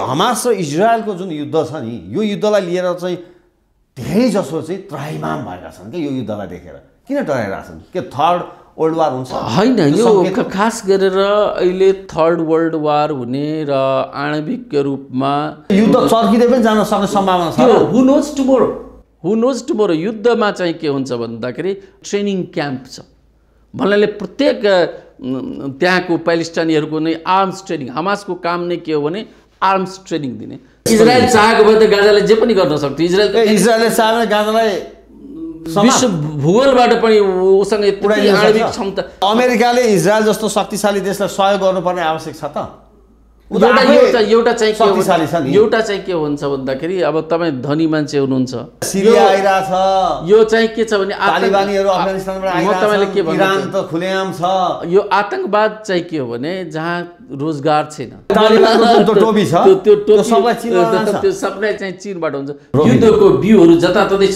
Hamas र इजरायलको जुन युद्ध छ नि यो युद्धलाई लिएर चाहिँ धेरै जसो चाहिँ त्राइमाम भएका छन् क्या यो युद्धलाई देखेर। किन डराइरहेका छन्? के थर्ड वर्ल्ड वार हुन्छ? होइन यो खास गरेर अहिले थर्ड वर्ल्ड वार हुने र आणविक रूपमा युद्ध चर्किँदै पनि जान सक्ने सम्भावना छ। Who knows tomorrow who knows tomorrow युद्धमा चाहिँ के हुन्छ भन्दाखेरि ट्रेनिङ क्याम्प छ। भन्नाले प्रत्येक त्यहाँको प्यालेस्टाइनीहरूको नै आर्म्स ट्रेनिङ हमासको काम नै के हो भने आर्म्स ट्रेनिङ दिने। इजरायल चाहेको भए त गाजाले जे पनि गर्न सक्थ्यो। इजरायल इजरायलले भने गाजालाई समा- विश्व भूगोलबाट पनि उसँग। क्षमता। अमेरिकाले इजरायल जस्तो शक्तिशाली देशलाई सहयोग गर्नुपर्ने आवश्यक छ त। एउटा एउटा एउटा चाहिँ के एउटा चाहिँ के हुन्छ भन्दाखेरि अब तपाईँ धनी मान्छे हुनुहुन्छ। सिरिया यो- आइरहेछ। यो चाहिँ के छ भने तालिबानीहरू अफगानिस्तानबाट म तपाईँले के आइरहेछन् इरान त खुलेआम छ। यो आतङ्कवाद चाहिँ के हो भने जहाँ रोजगार छैन। त्यो छ, सप्लाई चाहिँ चिनबाट हुन्छ। युद्धको बिउहरू जताततै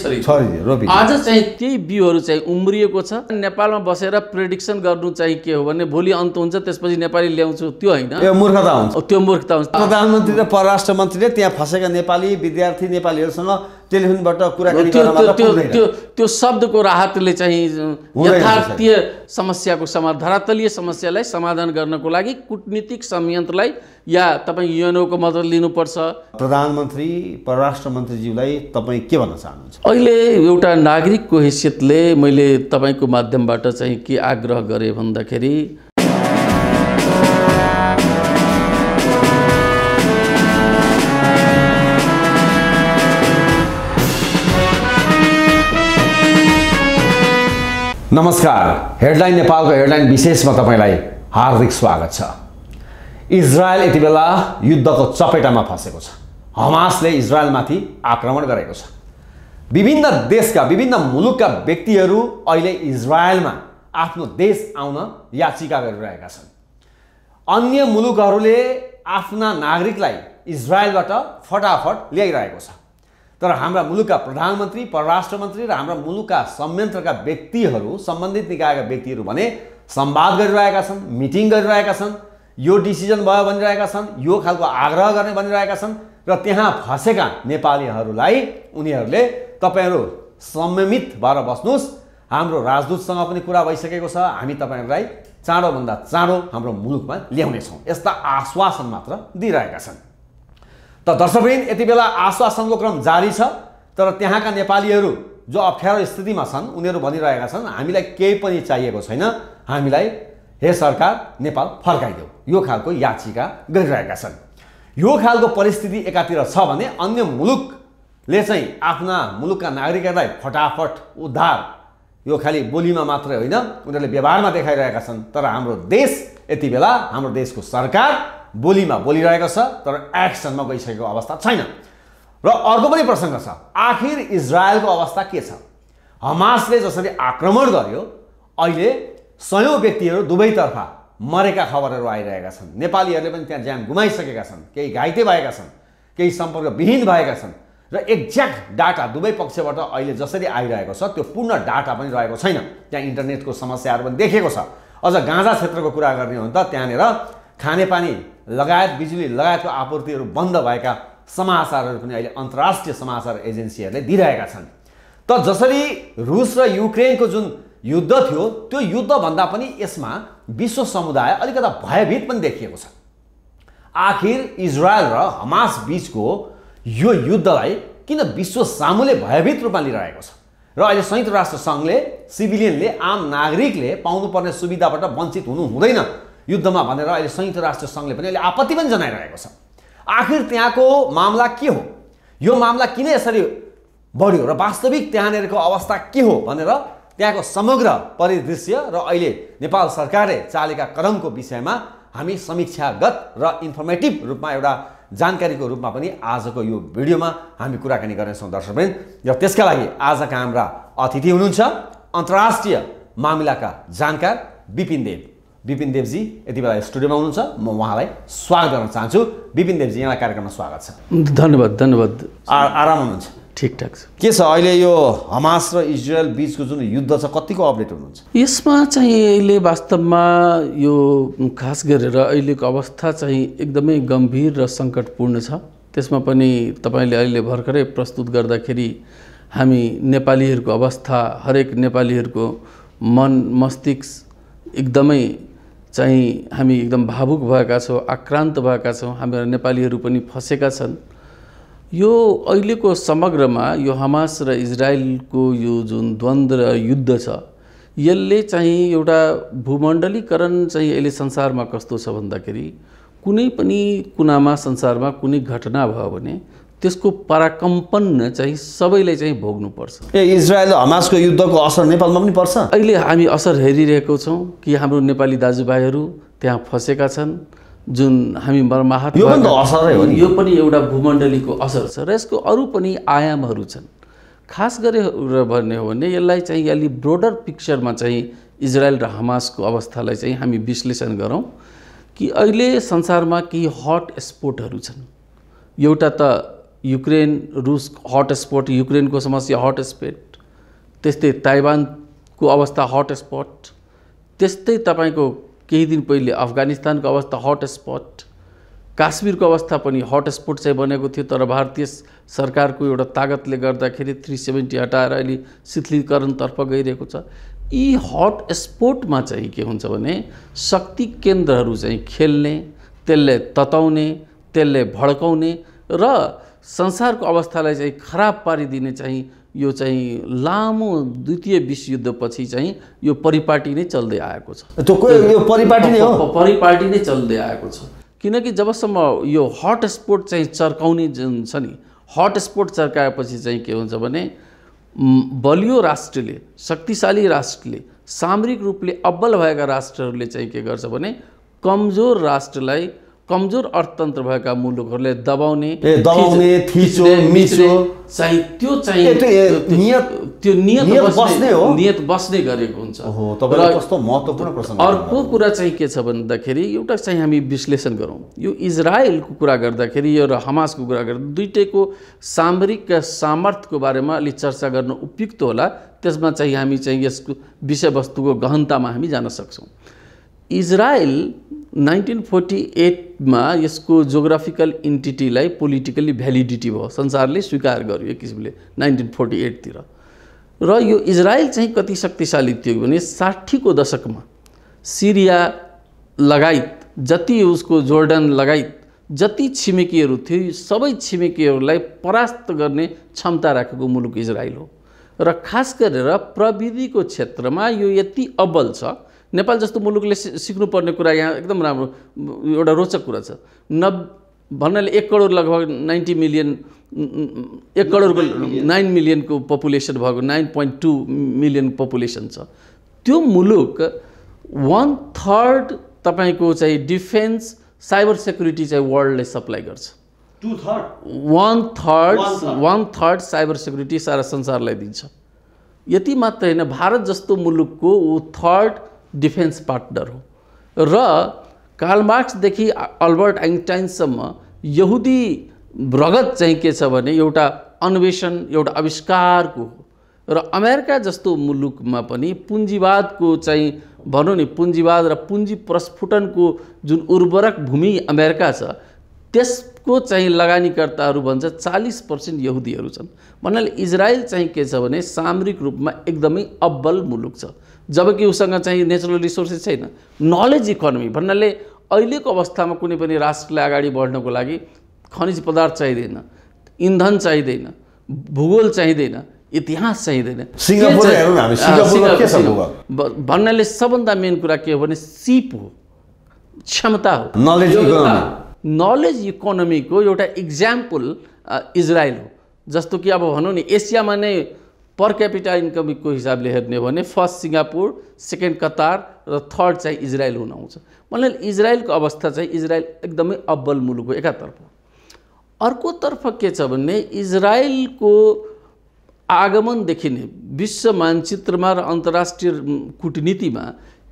रोपी आज चाहिँ त्यही बिउहरू चाहिँ उम्रिएको छ। नेपालमा बसेर प्रेडिक्सन गर्नु चाहिँ के हो भने भोलि अन्त हुन्छ त्यसपछि नेपाली ल्याउँछु। त्यो होइन। यो मूर्खता हुन्छ। त्यो मूर्खता हुन्छ। प्रधानमन्त्री र परराष्ट्र मन्त्रीले त्यहाँ फँसेका नेपाली विद्यार्थी नेपालीहरूसँग टेलिफोनबाट कुराकानी त्यो त्यो शब्दको राहतले चाहिँ यथार्थीय समस्याको समा धरातलीय समस्यालाई समाधान गर्नको लागि कुटनीतिक संयन्त्रलाई या तपाईँ युएनओको मद्दत लिनुपर्छ। प्रधानमन्त्री परराष्ट्र मन्त्रीज्यूलाई तपाईँ के भन्न चाहनुहुन्छ? अहिले एउटा नागरिकको हैसियतले मैले तपाईँको माध्यमबाट चाहिँ के आग्रह गरेँ भन्दाखेरि नमस्कार हेडलाइन नेपालको हेडलाइन विशेषमा तपाईँलाई हार्दिक स्वागत छ। इजरायल यति बेला युद्धको चपेटामा फँसेको छ। हमासले इजरायलमाथि आक्रमण गरेको छ। विभिन्न देशका विभिन्न मुलुकका व्यक्तिहरू अहिले इजरायलमा आफ्नो देश आउन याचिका गरिरहेका छन्। अन्य मुलुकहरूले आफ्ना नागरिकलाई इजरायलबाट फटाफट ल्याइरहेको छ। तर हाम्रा मुलुकका प्रधानमन्त्री परराष्ट्र मन्त्री र हाम्रा मुलुकका संयन्त्रका व्यक्तिहरू सम्बन्धित निकायका व्यक्तिहरू भने संवाद गरिरहेका छन् मिटिङ गरिरहेका छन् यो डिसिजन भयो भनिरहेका छन् यो खालको आग्रह गर्ने भनिरहेका छन् र त्यहाँ फँसेका नेपालीहरूलाई उनीहरूले तपाईँहरू संयमित भएर बस्नुहोस्। हाम्रो राजदूतसँग पनि कुरा भइसकेको छ। हामी तपाईँहरूलाई चाँडोभन्दा चाँडो हाम्रो मुलुकमा ल्याउनेछौँ। यस्ता आश्वासन मात्र दिइरहेका छन्। त दर्शकवृन्द यति बेला आश्वासनको क्रम जारी छ तर त्यहाँका नेपालीहरू जो अप्ठ्यारो स्थितिमा छन् उनीहरू भनिरहेका छन् हामीलाई केही पनि चाहिएको छैन। हामीलाई हे सरकार नेपाल फर्काइदेऊ। यो खालको याचिका गरिरहेका छन्। यो खालको परिस्थिति एकातिर छ भने अन्य मुलुकले चाहिँ आफ्ना मुलुकका नागरिकहरूलाई फटाफट उद्धार यो खालि बोलीमा मात्रै होइन उनीहरूले व्यवहारमा देखाइरहेका छन्। तर हाम्रो देश यति बेला हाम्रो देशको सरकार बोलीमा बोलिरहेको छ तर एक्सनमा गइसकेको अवस्था छैन। र अर्को पनि प्रसङ्ग छ आखिर इजरायलको अवस्था के छ? हमासले जसरी आक्रमण गर्यो अहिले सयौँ व्यक्तिहरू दुवैतर्फ मरेका खबरहरू आइरहेका छन्। नेपालीहरूले पनि त्यहाँ ज्यान गुमाइसकेका छन् केही घाइते भएका छन् केही सम्पर्कविहीन भएका छन्। र एक्ज्याक्ट डाटा दुवै पक्षबाट अहिले जसरी आइरहेको छ त्यो पूर्ण डाटा पनि रहेको छैन। त्यहाँ इन्टरनेटको समस्याहरू पनि देखिएको छ। अझ गाँजा क्षेत्रको कुरा गर्ने हो भने त त्यहाँनिर खानेपानी लगायत बिजुली लगायतको आपूर्तिहरू बन्द भएका समाचारहरू पनि अहिले अन्तर्राष्ट्रिय समाचार एजेन्सीहरूले दिइरहेका छन्। त जसरी रुस र युक्रेनको जुन युद्ध थियो त्यो युद्धभन्दा पनि यसमा विश्व समुदाय अलिकता भयभीत पनि देखिएको छ। आखिर इजरायल र हमास बिचको यो युद्धलाई किन विश्व सामुले भयभीत रूपमा लिइरहेको छ? र अहिले संयुक्त राष्ट्र सङ्घले सिभिलियनले आम नागरिकले पाउनुपर्ने सुविधाबाट वञ्चित हुनु हुँदैन। युद्धमा भनेर अहिले संयुक्त राष्ट्र सङ्घले पनि अहिले आपत्ति पनि जनाइरहेको छ। आखिर त्यहाँको मामला के हो? यो मामला किन यसरी बढ्यो र वास्तविक त्यहाँनिरको अवस्था के हो भनेर त्यहाँको समग्र परिदृश्य र अहिले नेपाल सरकारले चालेका कदमको विषयमा हामी समीक्षागत र इन्फर्मेटिभ रूपमा एउटा जानकारीको रूपमा पनि आजको यो भिडियोमा हामी कुराकानी गर्नेछौँ दर्शकवृन्द र त्यसका लागि आजका हाम्रा अतिथि हुनुहुन्छ अन्तर्राष्ट्रिय मामिलाका जानकार विपिन देव। विपिन देवजी यति बेला स्टुडियोमा हुनुहुन्छ। म उहाँलाई स्वागत गर्न चाहन्छु। विपिन देवजी यहाँलाई कार्यक्रममा स्वागत छ। धन्यवाद धन्यवाद। आराम हुनुहुन्छ? ठिकठाक छ। के छ अहिले यो हमास र इजरायल बिचको जुन युद्ध छ कतिको अपडेट हुनुहुन्छ? यसमा चाहिँ अहिले वास्तवमा यो खास गरेर अहिलेको अवस्था चाहिँ एकदमै गम्भीर र सङ्कटपूर्ण छ। त्यसमा पनि तपाईँले अहिले भर्खरै प्रस्तुत गर्दाखेरि हामी नेपालीहरूको अवस्था हरेक नेपालीहरूको मन मस्तिष्क एकदमै चाहिँ हामी एकदम भावुक भएका छौँ आक्रान्त भएका छौँ हाम्रा नेपालीहरू पनि फँसेका छन्। यो अहिलेको समग्रमा यो हमास र इजरायलको यो जुन द्वन्द्व र युद्ध छ यसले चाहिँ एउटा भूमण्डलीकरण चाहिँ अहिले संसारमा कस्तो छ भन्दाखेरि कुनै पनि कुनामा संसारमा कुनै घटना भयो भने त्यसको पराकम्पन चाहिँ सबैले चाहिँ भोग्नुपर्छ। ए इजरायल र हमासको युद्धको असर नेपालमा पनि पर्छ? अहिले हामी असर हेरिरहेको छौँ कि हाम्रो नेपाली दाजुभाइहरू त्यहाँ फँसेका छन् जुन हामी मर्माहत यो पनि असरै हो। यो पनि एउटा भूमण्डलीको असर छ र यसको अरू पनि आयामहरू छन्। खास गरेर भन्ने हो भने यसलाई चाहिँ अलि ब्रोडर पिक्चरमा चाहिँ इजरायल र हमासको अवस्थालाई चाहिँ हामी विश्लेषण गरौँ कि अहिले संसारमा केही हट स्पोटहरू छन्। एउटा त युक्रेन रुस हट स्पोट युक्रेनको समस्या हट स्पोट त्यस्तै ताइवानको अवस्था हट स्पट त्यस्तै तपाईँको केही दिन पहिले अफगानिस्तानको अवस्था हट स्पट काश्मीरको अवस्था पनि हट स्पट चाहिँ बनेको थियो तर भारतीय सरकारको एउटा तागतले गर्दाखेरि थ्री सेभेन्टी हटाएर अहिले शिथिलीकरणतर्फ गइरहेको छ। यी हट स्पोटमा चाहिँ के हुन्छ भने शक्ति केन्द्रहरू चाहिँ खेल्ने त्यसले तताउने त्यसले भड्काउने र संसारको अवस्थालाई चाहिँ खराब पारिदिने चाहिँ यो चाहिँ लामो द्वितीय विश्वयुद्धपछि चाहिँ यो परिपाटी नै चल्दै आएको छ। यो परिपाटी नै हो? परिपाटी नै चल्दै आएको छ। किनकि जबसम्म यो हट स्पोट चाहिँ चर्काउने जुन छ नि हट स्पोट चर्काएपछि चाहिँ के हुन्छ भने बलियो राष्ट्रले शक्तिशाली राष्ट्रले सामरिक रूपले अब्बल भएका राष्ट्रहरूले चाहिँ के गर्छ भने कमजोर राष्ट्रलाई कमजोर अर्थतन्त्र भएका मुलुकहरूले दबाउने दबाउने, थिच- मिचो। चाहिँ त्यो चाहिँ नियत- त्यो नियत बस्ने हो? नियत बस्ने गरेको हुन्छ। कस्तो महत्त्वपूर्ण प्रसङ्ग अर्को कुरा चाहिँ के छ भन्दाखेरि एउटा चाहिँ हामी विश्लेषण गरौँ। यो इजरायलको कुरा गर्दाखेरि यो र हमासको कुरा गर्दा दुइटैको सामरिक सामर्थ्यको बारेमा अलि चर्चा गर्न उपयुक्त होला। त्यसमा चाहिँ हामी चाहिँ यसको विषयवस्तुको गहनतामा हामी जान सक्छौँ। इजरायल नाइन्टिन फोर्टी एटमा यसको जोग्राफिकल इन्टिटीलाई पोलिटिकल्ली भ्यालिडिटी भयो संसारले स्वीकार गर्यो एक किसिमले नाइन्टिन फोर्टी एटतिर। र यो इजरायल चाहिँ कति शक्तिशाली थियो भने साठीको दशकमा सिरिया लगायत जति उसको जोर्डन लगायत जति छिमेकीहरू थियो सबै छिमेकीहरूलाई परास्त गर्ने क्षमता राखेको मुलुक इजरायल हो। र खास गरेर प्रविधिको क्षेत्रमा यो यति अब्बल छ नेपाल जस्तो मुलुकले सिक्नुपर्ने कुरा यहाँ एकदम राम्रो एउटा रोचक कुरा छ। नब भन्नाले एक करोड लगभग नाइन्टी मिलियन एक करोडको नाइन मिलियनको पपुलेसन भएको nine point two million population छ। त्यो मुलुक वान थर्ड तपाईँको चाहिँ डिफेन्स साइबर सेक्युरिटी चाहिँ वर्ल्डले सप्लाई गर्छ। Two third one third. One third cyber security सारा संसारलाई दिन्छ। यति मात्र होइन भारत जस्तो मुलुकको ऊ थर्ड डिफेन्स पार्टनर हो। र कार्ल मार्क्सदेखि अल्बर्ट आइन्स्टाइनसम्म यहुदी रगत चाहिँ के छ भने एउटा अन्वेषण एउटा आविष्कारको हो। र अमेरिका जस्तो मुलुकमा पनि पुँजीवादको चाहिँ भनौँ नि पुँजीवाद र पुँजी प्रस्फुटनको जुन उर्वरक भूमि अमेरिका छ त्यसको चाहिँ लगानीकर्ताहरू भन्छ चालिस पर्सेन्ट यहुदीहरू छन्। भन्नाले इजरायल चाहिँ के छ भने सामरिक रूपमा एकदमै अब्बल मुलुक छ। जबकि उसँग चाहिँ नेचुरल रिसोर्सेस छैन। नलेज इकोनोमी भन्नाले अहिलेको अवस्थामा कुनै पनि राष्ट्रलाई अगाडि बढ्नको लागि खनिज पदार्थ चाहिँदैन इन्धन चाहिँदैन भूगोल चाहिँदैन इतिहास चाहिँदैन। भन्नाले सबभन्दा मेन कुरा के हो भने सिप हो क्षमता हो। Economy. नलेज इकोनोमीको एउटा इक्जाम्पल इजरायल हो। जस्तो कि अब भनौँ नि एसियामा नै पर क्यापिटल इन्कमको हिसाबले हेर्ने हो भने फर्स्ट सिङ्गापुर सेकेन्ड कतार र थर्ड चाहिँ इजरायल हुन आउँछ। भन्नाले इजरायलको अवस्था चाहिँ इजरायल एकदमै अब्बल मुलुक हो। एकातर्फ अर्कोतर्फ के छ भने इजरायलको आगमनदेखि नै विश्व मानचित्रमा र अन्तर्राष्ट्रिय कुटनीतिमा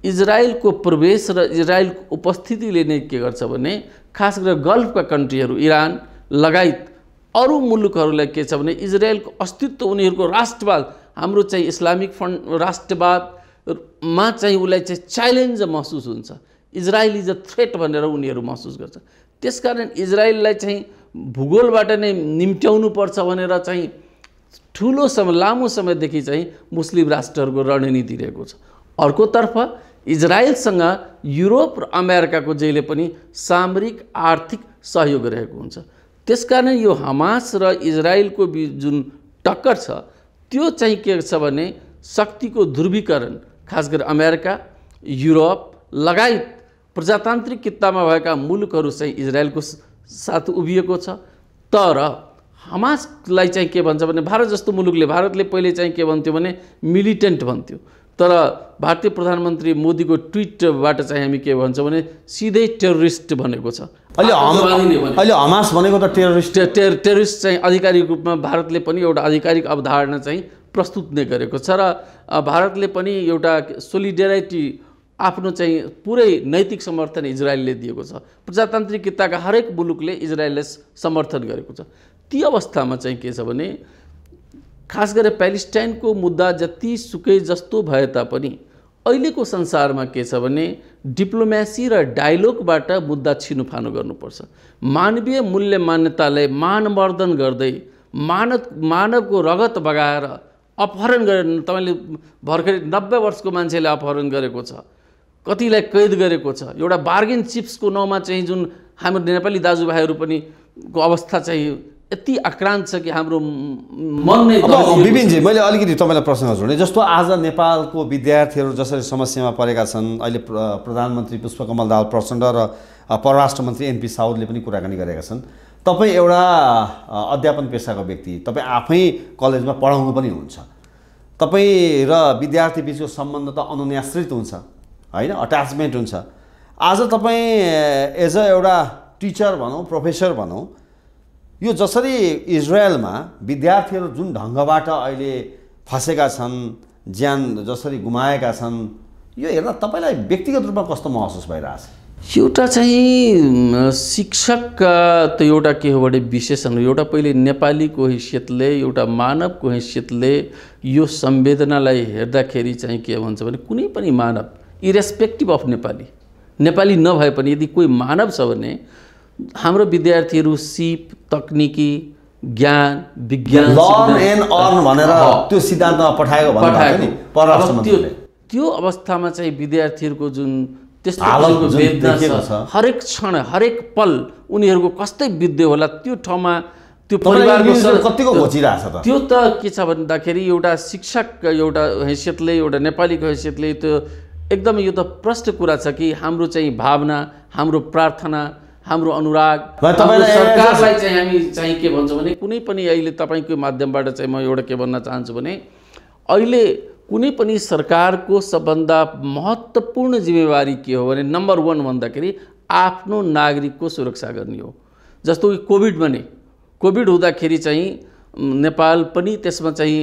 इजरायलको प्रवेश र इजरायलको उपस्थितिले नै के गर्छ भने खास गरेर गल्फका कन्ट्रीहरू इरान लगायत अरू मुलुकहरूलाई के छ भने इजरायलको अस्तित्व उनीहरूको राष्ट्रवाद हाम्रो चाहिँ इस्लामिक फन्ड राष्ट्रवादमा चाहिँ उसलाई चाहिँ च्यालेन्ज महसुस हुन्छ। इजरायल इज अ थ्रेट भनेर उनीहरू महसुस गर्छ। त्यसकारण इजरायललाई चाहिँ भूगोलबाट नै निम्ट्याउनु पर्छ भनेर चाहिँ ठुलो समय लामो समयदेखि चाहिँ मुस्लिम राष्ट्रहरूको रणनीति रहेको छ। अर्कोतर्फ इजरायलसँग युरोप र अमेरिकाको जहिले पनि सामरिक आर्थिक सहयोग रहेको हुन्छ। त्यसकारण यो हमास र इजरायलको बि जुन टक्कर छ त्यो चाहिँ के छ भने शक्तिको ध्रुवीकरण खास गरी अमेरिका युरोप लगायत प्रजातान्त्रिक कित्तामा भएका मुलुकहरू चाहिँ इजरायलको साथ उभिएको छ। तर हमासलाई चाहिँ के भन्छ भने भारत जस्तो मुलुकले भारतले पहिले चाहिँ के भन्थ्यो भने मिलिटेन्ट भन्थ्यो। तर भारतीय प्रधानमन्त्री मोदीको ट्विटबाट चाहिँ हामी के भन्छौँ भने सिधै टेरोरिस्ट भनेको छ। अहिले। अहिले हमास भनेको त टेरोरिस्ट। टे टे टेरिस्ट चाहिँ आधिकारिक रूपमा भारतले पनि एउटा आधिकारिक अवधारणा चाहिँ प्रस्तुत नै गरेको छ र भारतले पनि एउटा सोलिडेरिटी आफ्नो चाहिँ पुरै नैतिक समर्थन इजरायलले दिएको छ। प्रजातान्त्रिक किताका हरेक मुलुकले इजरायललाई समर्थन गरेको छ। ती अवस्थामा चाहिँ के छ भने खास गरेर प्यालेस्टाइनको मुद्दा जति सुकै जस्तो भए तापनि अहिलेको संसारमा के छ भने डिप्लोमेसी र डायलोगबाट मुद्दा छिनोफानो गर्नुपर्छ। मानवीय मूल्य मान्यतालाई मानवर्धन गर्दै मानव मानवको रगत बगाएर अपहरण गरेर तपाईँले भर्खरै नब्बे वर्षको मान्छेले अपहरण गरेको छ कतिलाई कैद गरेको छ एउटा बार्गेन चिप्सको नाउँमा चाहिँ जुन हाम्रो नेपाली दाजुभाइहरू पनि को अवस्था चाहिँ यति आक्रान्त छ कि हाम्रो मन नै। विपिनजी मैले अलिकति तपाईँलाई प्रश्न जोडेँ जस्तो आज नेपालको विद्यार्थीहरू जसरी समस्यामा परेका छन् अहिले प्र- प्रधानमन्त्री पुष्पकमल दाहाल प्रचण्ड र परराष्ट्र मन्त्री एनपी साउदले पनि कुराकानी गरेका छन्। तपाईँ एउटा अध्यापन पेसाको व्यक्ति तपाईँ आफै कलेजमा पढाउनु पनि हुन्छ। तपाईँ र विद्यार्थी बिचको सम्बन्ध त अनुन्याश्रित हुन्छ होइन? अट्याचमेन्ट हुन्छ। आज तपाईँ एज अ एउटा टिचर भनौँ प्रोफेसर भनौँ यो जसरी इजरायलमा विद्यार्थीहरू जुन ढङ्गबाट अहिले फँसेका छन् ज्यान जसरी गुमाएका छन् यो हेर्दा तपाईँलाई व्यक्तिगत रूपमा कस्तो महसुस भइरहेछ? एउटा चाहिँ म, शिक्षकका त एउटा के हो भने विशेषण एउटा पहिले नेपालीको हैसियतले एउटा मानवको हैसियतले यो संवेदनालाई हेर्दाखेरि चाहिँ के भन्छ भने कुनै पनि मानव इरेस्पेक्टिभ अफ नेपाली नेपाली नभए पनि यदि कोही मानव छ भने हाम्रो विद्यार्थीहरू सिप तकनिकी ज्ञान विज्ञान लर्न एन्ड अर्न भनेर। त्यो सिद्धान्तमा पठाएको अब त्यो त्यो अवस्थामा चाहिँ विद्यार्थीहरूको जुन त्यस्तो वेदना छ छ। हरेक क्षण हरेक पल उनीहरूको कस्तै बित्दै होला त्यो ठाउँमा त्यो परिवारको कतिको त? त्यो त के छ भन्दाखेरि एउटा शिक्षक एउटा हैसियतले एउटा नेपालीको हैसियतले त्यो एकदम यो त प्रष्ट कुरा छ कि हाम्रो चाहिँ भावना हाम्रो प्रार्थना हाम्रो अनुराग सरकारलाई चाहिँ हामी चाहिँ के भन्छौँ भने कुनै पनि अहिले तपाईँको माध्यमबाट चाहिँ म एउटा के भन्न चाहन्छु भने अहिले कुनै पनि सरकारको सबभन्दा महत्त्वपूर्ण जिम्मेवारी के हो भने नम्बर वान भन्दाखेरि आफ्नो नागरिकको सुरक्षा गर्ने हो। जस्तो कि कोभिडमा नै कोभिड हुँदाखेरि चाहिँ नेपाल पनि त्यसमा चाहिँ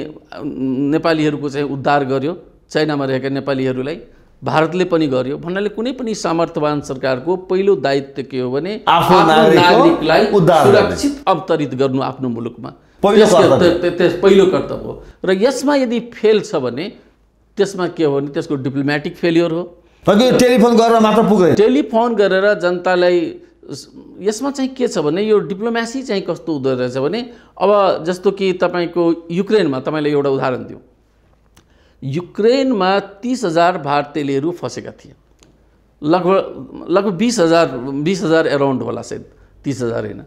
नेपालीहरूको चाहिँ उद्धार गर्यो चाइनामा रहेका नेपालीहरूलाई। भारतले पनि गर्यो। भन्नाले कुनै पनि सामर्थ्यवान सरकारको पहिलो दायित्व के हो भने आफ्नो नागरिकलाई। सुरक्षित अवतरित गर्नु आफ्नो मुलुकमा। पहिलो कर्तव्य। त्य- त्य- त्यस पहिलो कर्तव्य हो। र यसमा यदि फेल छ भने त्यसमा के हो भने त्यसको डिप्लोमेटिक फेलियर हो। टेलिफोन गरेर मात्र पुग्दैन। टेलिफोन गरेर जनतालाई यसमा चाहिँ के छ भने यो डिप्लोमेसी चाहिँ कस्तो हुँदो रहेछ भने अब जस्तो कि तपाईँको युक्रेनमा तपाईँलाई एउटा उदाहरण दिउँ। युक्रेनमा तिस हजार भारतीयहरू फँसेका थिए। लगभग लगभग बिस हजार बिस हजार एराउन्ड होला सायद तिस हजार होइन।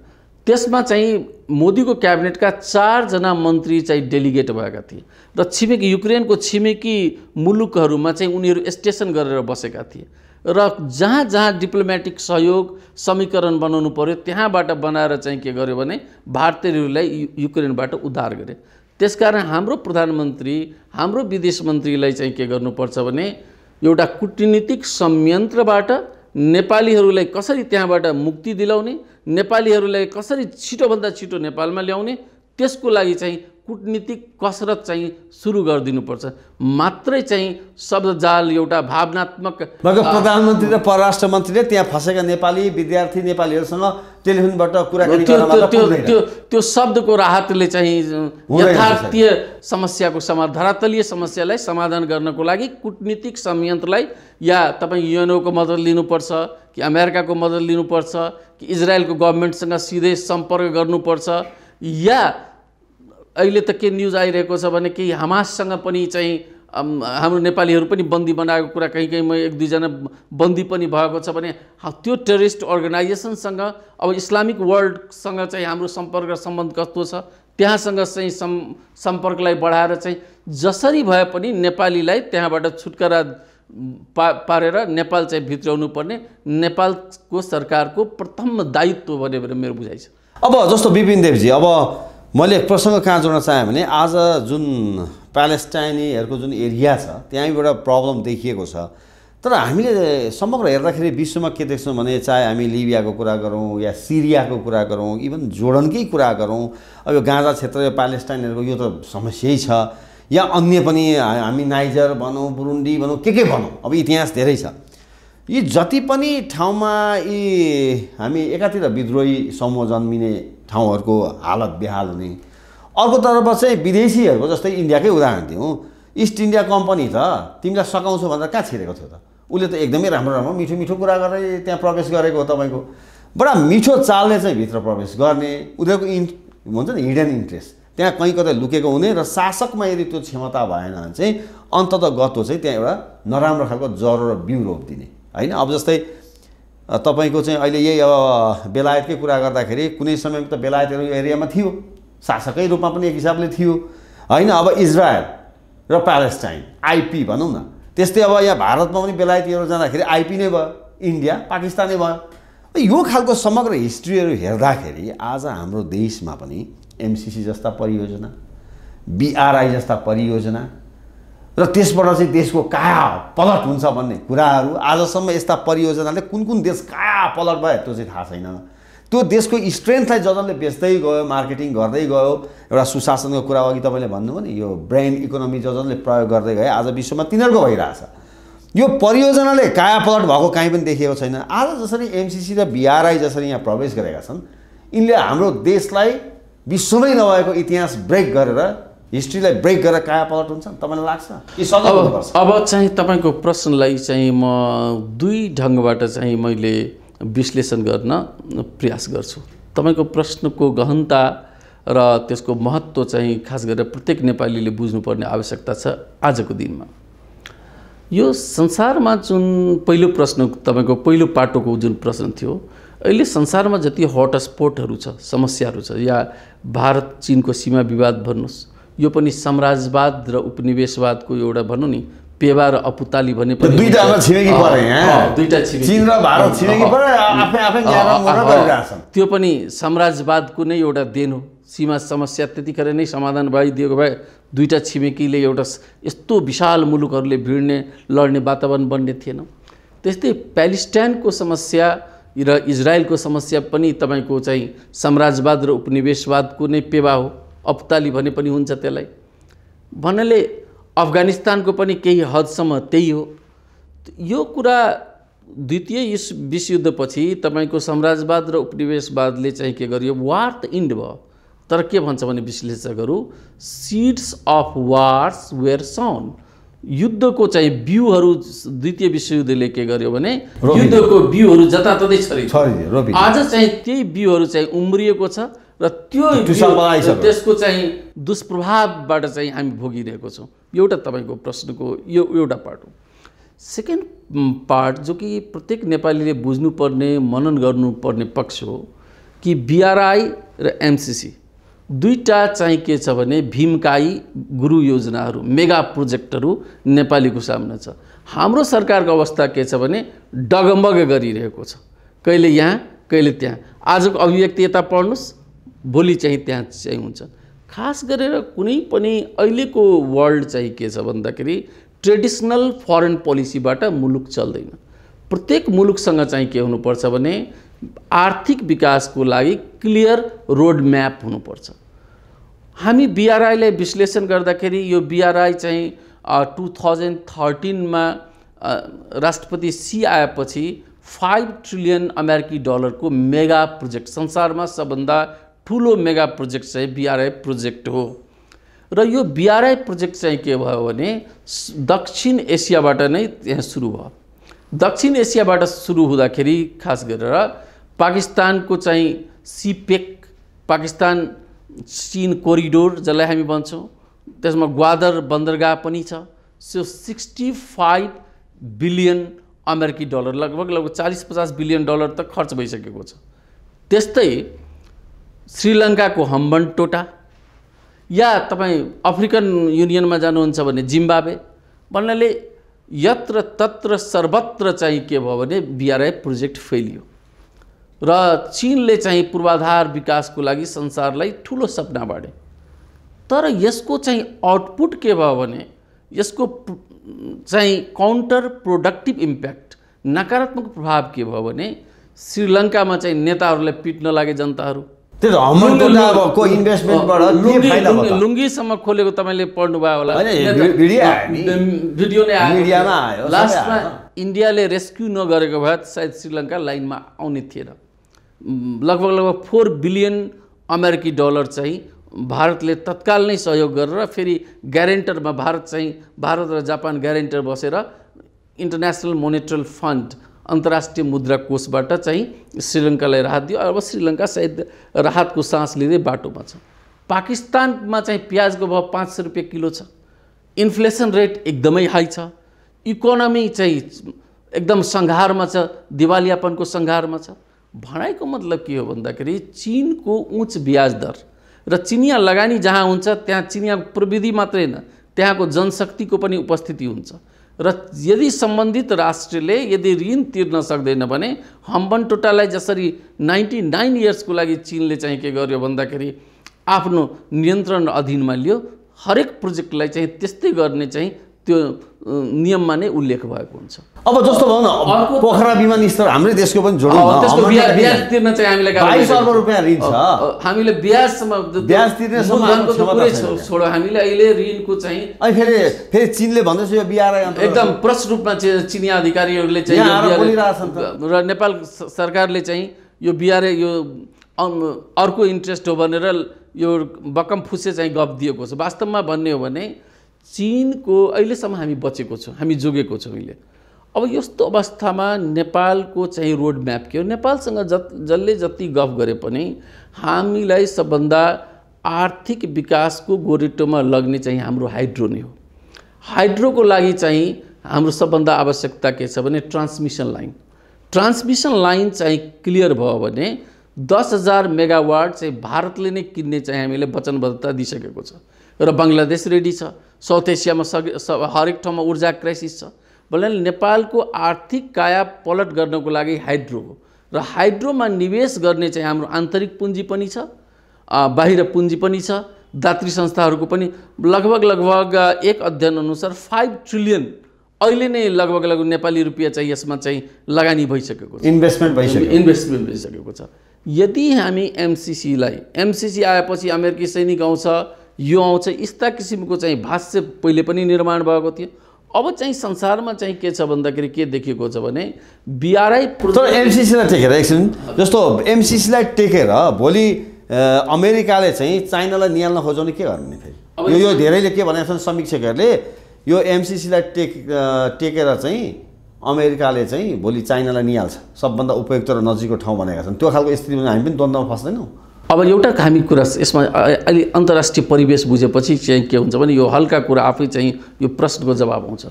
त्यसमा चाहिँ मोदीको क्याबिनेटका चारजना मन्त्री चाहिँ डेलिगेट भएका थिए र छिमेकी युक्रेनको छिमेकी मुलुकहरूमा चाहिँ उनीहरू स्टेसन गरेर बसेका थिए। र जहाँ जहाँ डिप्लोमेटिक सहयोग समीकरण बनाउनु पर्यो त्यहाँबाट बनाएर चाहिँ के गर्यो भने भारतीयहरूलाई युक्रेनबाट उद्धार गरे। त्यसकारण हाम्रो प्रधानमन्त्री हाम्रो विदेश मन्त्रीलाई चाहिँ के गर्नुपर्छ भने एउटा कुटनीतिक संयन्त्रबाट नेपालीहरूलाई कसरी त्यहाँबाट मुक्ति दिलाउने नेपालीहरूलाई कसरी छिटोभन्दा छिटो नेपालमा ल्याउने त्यसको लागि चाहिँ कुटनीतिक कसरत चाहिँ सुरु गरिदिनुपर्छ। मात्रै चाहिँ शब्द जाल एउटा भावनात्मक प्रधानमन्त्री र परराष्ट्र मन्त्रीले त्यहाँ फँसेका नेपाली विद्यार्थी नेपालीहरूसँग टेलिफोनबाट कुराकानी त्यो त्यो त्यो शब्दको राहतले चाहिँ यथार्थीय समस्याको समा धरातलीय समस्यालाई समाधान गर्नको लागि कुटनीतिक संयन्त्रलाई या तपाईँ युएनओको मद्दत लिनुपर्छ कि अमेरिकाको मद्दत लिनुपर्छ कि इजरायलको गभर्मेन्टसँग सिधै सम्पर्क गर्नुपर्छ या अहिले त के न्युज आइरहेको छ भने कि हमाससँग पनि चाहिँ हाम्रो नेपालीहरू पनि बन्दी बनाएको कुरा कहीँ कहीँ म एक दुईजना बन्दी पनि भएको छ भने त्यो टेररिस्ट अर्गनाइजेसनसँग अब इस्लामिक वर्ल्डसँग चाहिँ हाम्रो सम्पर्क सम्बन्ध कस्तो छ? त्यहाँसँग चाहिँ सम् सम्पर्कलाई बढाएर चाहिँ जसरी भए पनि नेपालीलाई त्यहाँबाट छुटकारा पा पारेर नेपाल चाहिँ भित्राउनु पर्ने नेपालको सरकारको प्रथम दायित्व भनेर मेरो बुझाइ छ। अब जस्तो विपिन देवजी अब मैले प्रसङ्ग कहाँ जोड्न चाहेँ भने आज जुन प्यालेस्टाइनीहरूको जुन एरिया छ त्यहाँबाट प्रब्लम देखिएको छ। तर हामीले समग्र हेर्दाखेरि विश्वमा के देख्छौँ भने चाहे हामी लिबियाको कुरा गरौँ या सिरियाको कुरा गरौँ इभन जोर्डनकै कुरा गरौँ अब यो गाजा क्षेत्र यो प्यालेस्टाइनहरूको यो त समस्यै छ। या अन्य पनि हामी नाइजर भनौँ बुरुन्डी भनौँ के के भनौँ अब इतिहास धेरै छ। यी जति पनि ठाउँमा यी हामी एकातिर विद्रोही समूह जन्मिने ठाउँहरूको हालत बेहाल हुने। अर्कोतर्फ चाहिँ विदेशीहरूको जस्तै इन्डियाकै उदाहरण दिउँ। इस्ट इन्डिया कम्पनी त तिमीलाई सघाउँछु भनेर कहाँ छिरेको थियो त? उसले त एकदमै राम्रो राम्रो मिठो मिठो कुरा गरेर त्यहाँ प्रवेश गरेको हो तपाईँको। बडा मिठो चालले चाहिँ भित्र प्रवेश गर्ने उनीहरूको इन भन्छ नि हिडन इन्ट्रेस्ट। त्यहाँ कहीँ कतै लुकेको हुने र शासकमा यदि त्यो क्षमता भएन भने चाहिँ अन्तत गतो चाहिँ त्यहाँ एउटा नराम्रो खालको ज्वरो र बिउ रोपिदिने। होइन? अब जस्तै तपाईँको चाहिँ अहिले यही अब बेलायतकै कुरा गर्दाखेरि कुनै समयमा त बेलायतहरू यो एरियामा थियो। शासकै रूपमा पनि एक हिसाबले थियो। होइन अब इजरायल र प्यालेस्टाइन आइपी भनौँ न। त्यस्तै अब यहाँ भारतमा पनि बेलायतीहरू जाँदाखेरि आइपी नै भयो इन्डिया पाकिस्तानै भयो। यो खालको समग्र हिस्ट्रीहरू हेर्दाखेरि आज हाम्रो देशमा पनि एमसिसी जस्ता परियोजना बिआरआई जस्ता परियोजना र त्यसबाट चाहिँ देशको काया पलट हुन्छ भन्ने कुराहरू आजसम्म यस्ता परियोजनाले कुन कुन देश काया पलट भयो त्यो चाहिँ थाहा छैन। त्यो देशको स्ट्रेन्थलाई जसले बेच्दै गयो मार्केटिङ गर्दै गयो एउटा सुशासनको कुरा अघि तपाईँले भन्नुभयो नि यो ब्रेन इकोनोमी जसले प्रयोग गर्दै गए आज विश्वमा तिनीहरूको भइरहेछ। यो परियोजनाले काया पलट भएको काहीँ पनि देखिएको छैन। आज जसरी एमसिसी र बिआरआई जसरी यहाँ प्रवेश गरेका छन् यिनले हाम्रो देशलाई विश्वमै नभएको इतिहास ब्रेक गरेर हिस्ट्रीलाई ब्रेक गरेर काया पलट हुन्छ तपाईँलाई लाग्छ? कि अब अब चाहिँ तपाईँको प्रश्नलाई चाहिँ म दुई ढङ्गबाट चाहिँ मैले विश्लेषण गर्न प्रयास गर्छु। तपाईँको प्रश्नको गहनता र त्यसको महत्त्व चाहिँ खास गरेर प्रत्येक नेपालीले बुझ्नुपर्ने आवश्यकता छ आजको दिनमा। यो संसारमा जुन पहिलो प्रश्न तपाईँको पहिलो पाटोको जुन प्रश्न थियो अहिले संसारमा जति हटस्पोटहरू छ समस्याहरू छ या भारत चिनको सीमा विवाद भन्नुहोस् यो पनि साम्राज्यवाद र उपनिवेशवादको एउटा भनौँ नि पेवा र अपुताली भने त्यो पनि त्यो पनि साम्राज्यवादको नै एउटा देन हो। सीमा समस्या त्यतिखेर नै समाधान भइदिएको भए दुईवटा छिमेकीले एउटा यस्तो विशाल मुलुकहरूले भिड्ने लड्ने वातावरण बन्ने थिएन। त्यस्तै प्यालेस्टाइनको समस्या र इजरायलको समस्या पनि तपाईँको चाहिँ साम्राज्यवाद र उपनिवेशवादको नै पेवा हो। अपुताली भने पनि हुन्छ त्यसलाई। भन्नाले अफगानिस्तानको पनि केही हदसम्म त्यही हो। यो कुरा द्वितीय विश्व विश्वयुद्धपछि तपाईँको साम्राज्यवाद र उपनिवेशवादले चाहिँ के गर्यो? वार त इन्ड भयो। तर के भन्छ भने विश्लेषकहरू seeds of wars were sound युद्धको चाहिँ बिउहरू द्वितीय विश्वयुद्धले के गर्यो भने युद्धको बिउहरू जताततै छरियो रोपिदियो। आज चाहिँ त्यही बिउहरू चाहिँ उम्रिएको छ। र त्यो। त्यसको चाहिँ दुष्प्रभावबाट चाहिँ हामी भोगिरहेको छौँ। एउटा तपाईँको प्रश्नको यो एउटा पार्ट हो सेकेन्ड पार्ट जो कि प्रत्येक नेपालीले बुझ्नुपर्ने मनन गर्नुपर्ने पक्ष हो कि बिआरआई र एमसिसी। दुईवटा चाहिँ के छ भने भीमकाई गुरु योजनाहरू मेगा प्रोजेक्टहरू नेपालीको सामने छ। हाम्रो सरकारको अवस्था के छ भने डगमग गरिरहेको छ। कहिले यहाँ कहिले त्यहाँ। आजको अभिव्यक्ति यता पढ्नुहोस्। भोलि चाहिँ त्यहाँ चाहिँ हुन्छ। खास गरेर कुनै पनि अहिलेको वर्ल्ड चाहिँ के छ भन्दाखेरि ट्रेडिसनल फरेन पोलिसीबाट मुलुक चल्दैन। प्रत्येक मुलुकसँग चाहिँ के हुनुपर्छ भने आर्थिक विकासको लागि क्लियर रोड म्याप हुनुपर्छ। हामी बिआरआईलाई विश्लेषण गर्दाखेरि यो बिआरआई चाहिँ टु थाउजन्ड थर्टिनमा राष्ट्रपति सी आएपछि फाइभ ट्रिलियन अमेरिकी डलरको मेगा प्रोजेक्ट संसारमा सबभन्दा ठुलो मेगा प्रोजेक्ट चाहिँ बिआरआई प्रोजेक्ट हो। र यो बिआरआई प्रोजेक्ट चाहिँ के भयो भने दक्षिण एसियाबाट नै त्यहाँ सुरु भयो। दक्षिण एसियाबाट सुरु हुँदाखेरि खास गरेर पाकिस्तानको चाहिँ सिपेक पाकिस्तान चिन कोरिडोर जसलाई हामी भन्छौँ त्यसमा ग्वादर बन्दरगाह पनि छ। सो सिक्सटी फाइभ बिलियन अमेरिकी डलर लगभग लगभग चालिस पचास बिलियन डलर त खर्च भइसकेको छ। त्यस्तै श्रीलङ्काको हम्बन टोटा या तपाईँ अफ्रिकन युनियनमा जानुहुन्छ भने जिम्बावे भन्नाले यत्र तत्र सर्वत्र चाहिँ के भयो भने बिआरआई प्रोजेक्ट फैलियो। र चिनले चाहिँ पूर्वाधार विकासको लागि संसारलाई ठुलो सपना बाँडे। तर यसको चाहिँ आउटपुट के भयो भने यसको चाहिँ काउन्टर प्रोडक्टिभ इम्प्याक्ट नकारात्मक प्रभाव के भयो भने श्रीलङ्कामा चाहिँ नेताहरूलाई पिट्न लागे जनताहरू। त्यो त इन्भेस्टमेन्टबाट के त? लुङ्गीसम्म खोलेको तपाईँले पढ्नुभयो होला भिडियो नि। आयो मिडियामा आयो, सबै लास्टमा। इन्डियाले रेस्क्यु नगरेको भए सायद श्रीलङ्का लाइनमा आउने थिएन लगभग लगभग फोर बिलियन अमेरिकी डलर चाहिँ भारतले तत्काल नै सहयोग गरेर फेरि ग्यारेन्टरमा भारत चाहिँ भारत र जापान ग्यारेन्टर बसेर इन्टरनेसनल मोनेटरल फन्ड अन्तर्राष्ट्रिय मुद्रा कोषबाट चाहिँ श्रीलङ्कालाई राहत दियो अब श्रीलङ्का सायद राहतको सास लिँदै बाटोमा छ। पाकिस्तानमा चाहिँ प्याजको भाउ पाँच सय रुपियाँ किलो छ। इन्फ्लेसन रेट एकदमै हाई छ। इकोनोमी चाहिँ एकदम सङ्घारमा छ दिवालियापनको सङ्घारमा छ। भनाइको मतलब के हो भन्दाखेरि चिनको उच्च ब्याज दर र चिनिया लगानी जहाँ हुन्छ त्यहाँ चिनिया प्रविधि मात्रै होइन त्यहाँको जनशक्तिको पनि उपस्थिति हुन्छ। र यदि सम्बन्धित राष्ट्रले यदि ऋण तिर्न सक्दैन भने हम्बन टोटालाई जसरी नाइन्टी नाइन इयर्सको लागि चिनले चाहिँ के गर्यो भन्दाखेरि आफ्नो नियन्त्रण अधीनमा लियो। हरेक प्रोजेक्टलाई चाहिँ त्यस्तै गर्ने चाहिँ त्यो नियममा नै उल्लेख भएको हुन्छ अब जस्तो भनौँ न पोखरा विमानस्थल हाम्रै देशको पनि जोडौँ अब न त्यसको ब्याज? तिर्न चाहिँ हामीले ब्याजसम्म। छोडो हामीले अहिले ऋणको चाहिँ अनि फेरि फेरि चिनले भन्दैछ यो बिआरआई एकदम प्रष्ट रूपमा चिनिया अधिकारीहरूले चाहिँ। र नेपाल सरकारले चाहिँ यो बिआरए यो अर्को इन्ट्रेस्ट हो भनेर यो बकम फुसे चाहिँ गफ दिएको छ वास्तवमा भन्ने हो भने चिनको अहिलेसम्म हामी बचेको छौँ हामी जोगेको छौँ अहिले। अब यस्तो अवस्थामा नेपालको चाहिँ रोड म्याप के हो? नेपालसँग जत जसले जति गफ गरे पनि हामीलाई सबभन्दा आर्थिक विकासको गोरेटोमा लग्ने चाहिँ हाम्रो हाइड्रो नै हो। हाइड्रोको लागि चाहिँ हाम्रो सबभन्दा आवश्यकता के छ भने ट्रान्समिसन लाइन। ट्रान्समिसन लाइन चाहिँ क्लियर भयो भने दस हजार मेगावाट चाहिँ भारतले नै किन्ने चाहिँ हामीले वचनबद्धता दिइसकेको छ। र बङ्गलादेश रेडी छ। साउथ एसियामा सग हरेक ठाउँमा ऊर्जा क्राइसिस छ। भन्नाले नेपालको आर्थिक काया पलट गर्नको लागि हाइड्रो हो। र हाइड्रोमा निवेश गर्ने चाहिँ हाम्रो आन्तरिक पुँजी पनि छ बाहिर पुँजी पनि छ दात्री संस्थाहरूको पनि लगभग लगभग एक अध्ययन अनुसार फाइभ ट्रिलियन अहिले नै लगभग लगभग नेपाली रुपियाँ चाहिँ यसमा चाहिँ लगानी भइसकेको छ। इन्भेस्टमेन्ट भइसक्यो। इन्भेस्टमेन्ट भइसकेको छ। यदि हामी एमसिसीलाई एमसिसी आएपछि अमेरिकी सैनिक आउँछ यो आउँछ। यस्ता किसिमको चाहिँ भाष्य पहिले पनि निर्माण भएको थियो। अब चाहिँ संसारमा चाहिँ के छ भन्दाखेरि के देखिएको छ भने बिआरआई तर एमसिसीलाई टेकेर एकछिन जस्तो एमसिसीलाई टेकेर भोलि अमेरिकाले चाहिँ चाइनालाई निहाल्न खोजाउने के गर्ने फेरि? यो यो धेरैले के भनेका छन् समीक्षकहरूले यो एमसिसीलाई टेक टेकेर चाहिँ अमेरिकाले चाहिँ भोलि चाइनालाई निहाल्छ सबभन्दा उपयुक्त र नजिकको ठाउँ भनेका छन्। त्यो खालको स्थितिमा हामी पनि द्वन्द्वमा फस्दैनौँ। अब एउटा हामी कुरा यसमा अ- अलि अन्तर्राष्ट्रिय परिवेश बुझेपछि चाहिँ के हुन्छ भने यो हल्का कुरा आफै चाहिँ यो प्रश्नको जवाब आउँछ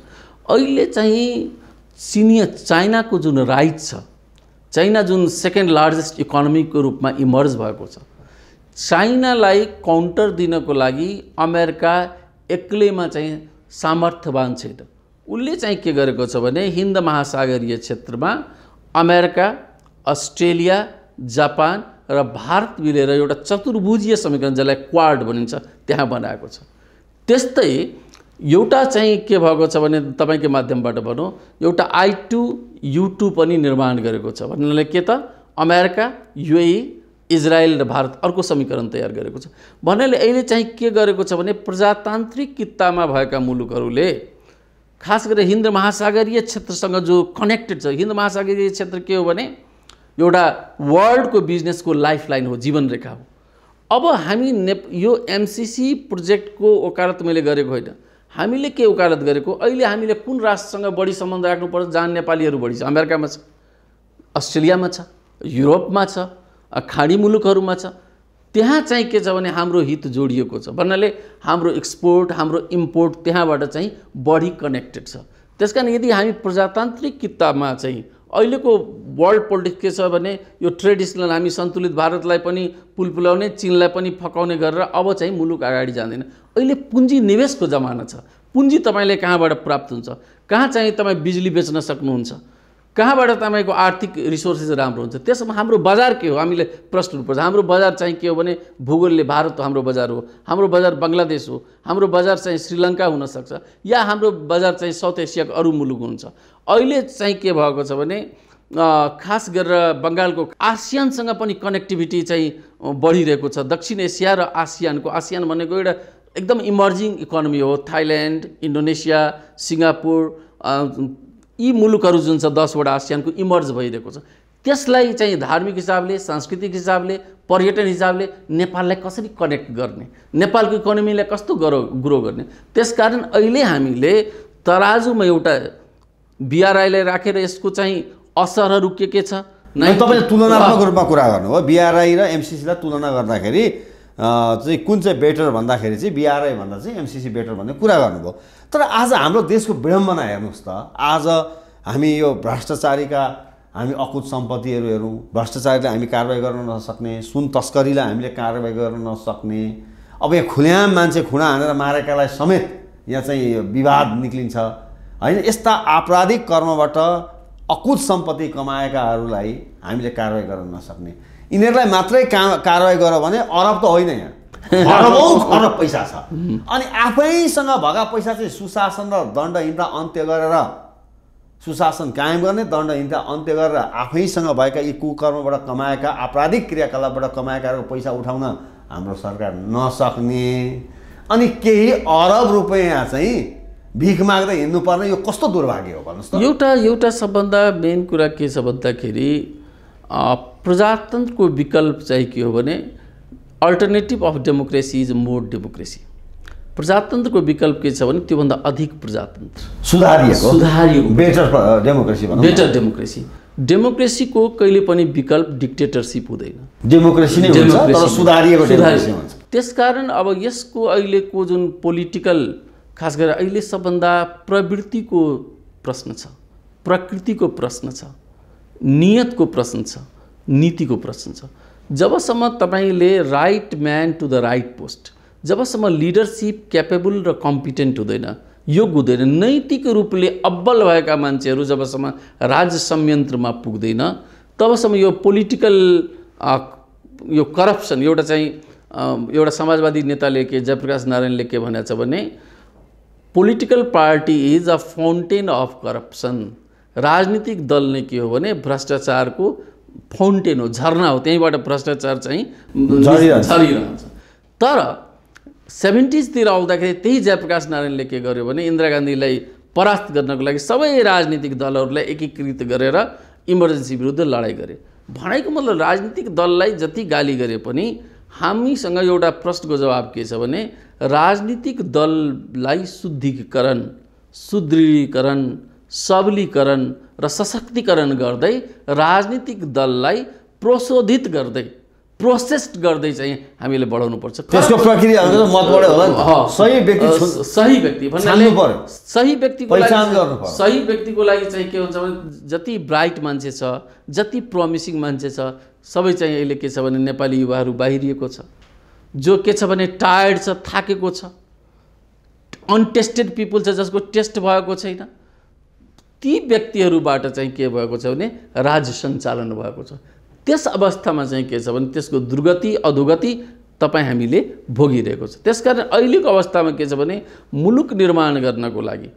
अहिले चाहिँ चिनिया चाइनाको जुन राइट छ चाइना जुन सेकेन्ड लार्जेस्ट इकोनोमीको रूपमा इमर्ज भएको छ चाइनालाई काउन्टर दिनको लागि अमेरिका एक्लैमा चाहिँ सामर्थ्यवान छैन। उसले चाहिँ के गरेको छ भने हिन्द महासागरीय क्षेत्रमा अमेरिका अस्ट्रेलिया जापान र भारत मिलेर एउटा चतुर्भुजीय समीकरण जसलाई क्वाड भनिन्छ त्यहाँ बनाएको छ। त्यस्तै एउटा चाहिँ के भएको छ भने तपाईँको माध्यमबाट भनौँ एउटा आई टू यु टू पनि निर्माण गरेको छ। भन्नाले के त? अमेरिका युए इजरायल र भारत अर्को समीकरण तयार गरेको छ। भन्नाले अहिले चाहिँ के गरेको छ भने प्रजातान्त्रिक कित्तामा भएका मुलुकहरूले खास गरेर हिन्द महासागरीय क्षेत्रसँग जो कनेक्टेड छ हिन्द महासागरीय क्षेत्र के हो भने एउटा वर्ल्डको बिजनेसको लाइफ लाइन हो जीवन रेखा हो। अब हामी ने यो एमसिसी प्रोजेक्टको वकालत मैले गरेको होइन। हामीले के वकालत गरेको? अहिले हामीले कुन राष्ट्रसँग बढी सम्बन्ध राख्नुपर्छ? जहाँ नेपालीहरू बढी छ अमेरिकामा छ अस्ट्रेलियामा छ युरोपमा छ खाडी मुलुकहरूमा छ। त्यहाँ चाहिँ के छ भने हाम्रो हित जोडिएको छ। भन्नाले हाम्रो एक्सपोर्ट हाम्रो इम्पोर्ट त्यहाँबाट चाहिँ बढी कनेक्टेड छ। त्यस कारण यदि हामी प्रजातान्त्रिक किताबमा चाहिँ अहिलेको वर्ल्ड पोलिटिक्स के छ भने यो ट्रेडिसनल हामी सन्तुलित भारतलाई पनि पुलपुलाउने चिनलाई पनि फकाउने गरेर अब चाहिँ मुलुक अगाडि जाँदैन। अहिले पुँजी निवेशको जमाना छ। पुँजी तपाईँले कहाँबाट प्राप्त हुन्छ? कहाँ चाहिँ तपाईँ बिजुली बेच्न सक्नुहुन्छ? कहाँबाट तपाईँको आर्थिक रिसोर्सेस राम्रो हुन्छ? त्यसमा हाम्रो बजार के हो? हामीले प्रश्न हुनुपर्छ हाम्रो बजार चाहिँ के हो भने भूगोलले भारत हाम्रो बजार हो। हाम्रो बजार बङ्गलादेश हो। हाम्रो बजार चाहिँ श्रीलङ्का हुनसक्छ या हाम्रो बजार चाहिँ साउथ एसियाको अरू मुलुक हुन्छ। अहिले चाहिँ के भएको छ भने खास गरेर बङ्गालको आसियानसँग पनि कनेक्टिभिटी चाहिँ बढिरहेको छ। दक्षिण एसिया र आसियानको। आसियान भनेको एउटा एकदम इमर्जिङ इकोनोमी हो। थाइल्यान्ड इन्डोनेसिया सिङ्गापुर यी मुलुकहरू जुन छ दसवटा आसियानको इमर्ज भइरहेको छ त्यसलाई चाहिँ धार्मिक हिसाबले सांस्कृतिक हिसाबले पर्यटन हिसाबले नेपाललाई कसरी कनेक्ट गर्ने? नेपालको इकोनोमीलाई कस्तो ग्रो ग्रो गर्ने? त्यसकारण अहिले हामीले तराजुमा एउटा बिआरआईलाई राखेर यसको चाहिँ असरहरू के के छ? तपाईँले तुलनात्मक रूपमा कुरा गर्नुभयो बिआरआई र एमसिसीलाई तुलना गर्दाखेरि चाहिँ कुन चाहिँ बेटर भन्दाखेरि चाहिँ बिआरआई भन्दा चाहिँ एमसिसी बेटर भन्ने कुरा गर्नुभयो। तर आज हाम्रो देशको विडम्बना हेर्नुहोस् त। आज हामी यो भ्रष्टाचारीका हामी अकुत सम्पत्तिहरू हेरौँ भ्रष्टाचारीलाई हामी कारवाही गर्न नसक्ने सुन तस्करीलाई हामीले कारवाही गर्न नसक्ने अब यहाँ खुल्याम मान्छे खुँडा हानेर मारेकालाई समेत यहाँ चाहिँ विवाद निक्लिन्छ। होइन यस्ता आपराधिक कर्मबाट अकुत सम्पत्ति कमाएकाहरूलाई हामीले कारवाही गर्न नसक्ने। यिनीहरूलाई मात्रै का कारवाही गर भने अरब त होइन यहाँ। अरबौँ खरब पैसा छ। अनि आफैसँग भएका पैसा चाहिँ सुशासन र दण्डहीनता अन्त्य गरेर सुशासन कायम गर्ने दण्डहीनता अन्त्य गरेर आफैसँग भएका यी कुकर्मबाट कमाएका आपराधिक क्रियाकलापबाट कमाएकाहरूको पैसा उठाउन हाम्रो सरकार नसक्ने। अनि केही अरब रुपियाँ चाहिँ भिख माग्दै हिँड्नुपर्ने यो कस्तो दुर्भाग्य हो भन्नुहोस् त। एउटा एउटा सबभन्दा मेन कुरा के छ भन्दाखेरि प्रजातन्त्रको विकल्प चाहिँ के हो भने alternative of democracy is more democracy प्रजातन्त्रको विकल्प के छ भने त्योभन्दा अधिक प्रजातन्त्र। सुधारिएको। सुधारिएको। Better democracy. बेटर डेमोक्रेसी डेमोक्रेसीको कहिले पनि विकल्प डिक्टेटरसिप हुँदैन। डेमोक्रेसी नै हुन्छ सुधारिएको डेमोक्रेसी सुधारिएको। हुन्छ। त्यसकारण अब यसको अहिलेको जुन पोलिटिकल खास गरेर अहिले सबभन्दा प्रवृत्तिको प्रश्न छ। प्रकृतिको प्रश्न छ। नियतको प्रश्न छ नीतिको प्रश्न छ। जबसम्म तपाईँले right man to the right post जबसम्म लिडरसिप क्यापेबल र कम्पिटेन्ट हुँदैन योग्य हुँदैन नैतिक रूपले अब्बल भएका मान्छेहरू जबसम्म राज्य संयन्त्रमा पुग्दैन तबसम्म यो पोलिटिकल यो करप्सन एउटा चाहिँ एउटा समाजवादी नेताले के जयप्रकाश नारायणले के भनेको छ भने political party is a fountain of corruption राजनीतिक दल नै के हो भने भ्रष्टाचारको फाउन्टेन हो झरना हो। त्यहीँबाट भ्रष्टाचार चाहिँ झरिरहन्छ। तर सेभेन्टिजतिर आउँदाखेरि त्यही जयप्रकाश नारायणले के गर्यो भने इन्दिरा गान्धीलाई परास्त गर्नको लागि सबै राजनीतिक दलहरूलाई एकीकृत गरेर इमर्जेन्सी विरुद्ध लडाइँ गरे भनाइको मतलब राजनीतिक दललाई जति गाली गरे पनि हामीसँग एउटा प्रश्नको जवाब के छ भने राजनीतिक दललाई शुद्धिकरण सुदृढीकरण सबलीकरण र सशक्तिकरण गर्दै राजनीतिक दललाई प्रोत्साहित गर्दै प्रोसेस्ड गर्दै चाहिँ हामीले बढाउनुपर्छ त्यसको प्रक्रिया। सही व्यक्ति सही व्यक्ति भन्नाले। सही व्यक्तिको लागि। सही व्यक्तिको लागि चाहिँ के हुन्छ भने जति ब्राइट मान्छे छ जति प्रमिसिङ मान्छे छ सबै चाहिँ अहिले के छ भने नेपाली युवाहरू बाहिरिएको छ जो के छ भने टायर्ड छ थाकेको छ अनटेस्टेड पिपुल छ जसको टेस्ट भएको छैन ती व्यक्तिहरूबाट चाहिँ के भएको छ भने राज्य सञ्चालन भएको छ। त्यस अवस्थामा चाहिँ के छ भने त्यसको दुर्गति अधोगति तपाईँ हामीले भोगिरहेको छ। त्यसकारण अहिलेको अवस्थामा के छ भने मुलुक निर्माण गर्नको लागि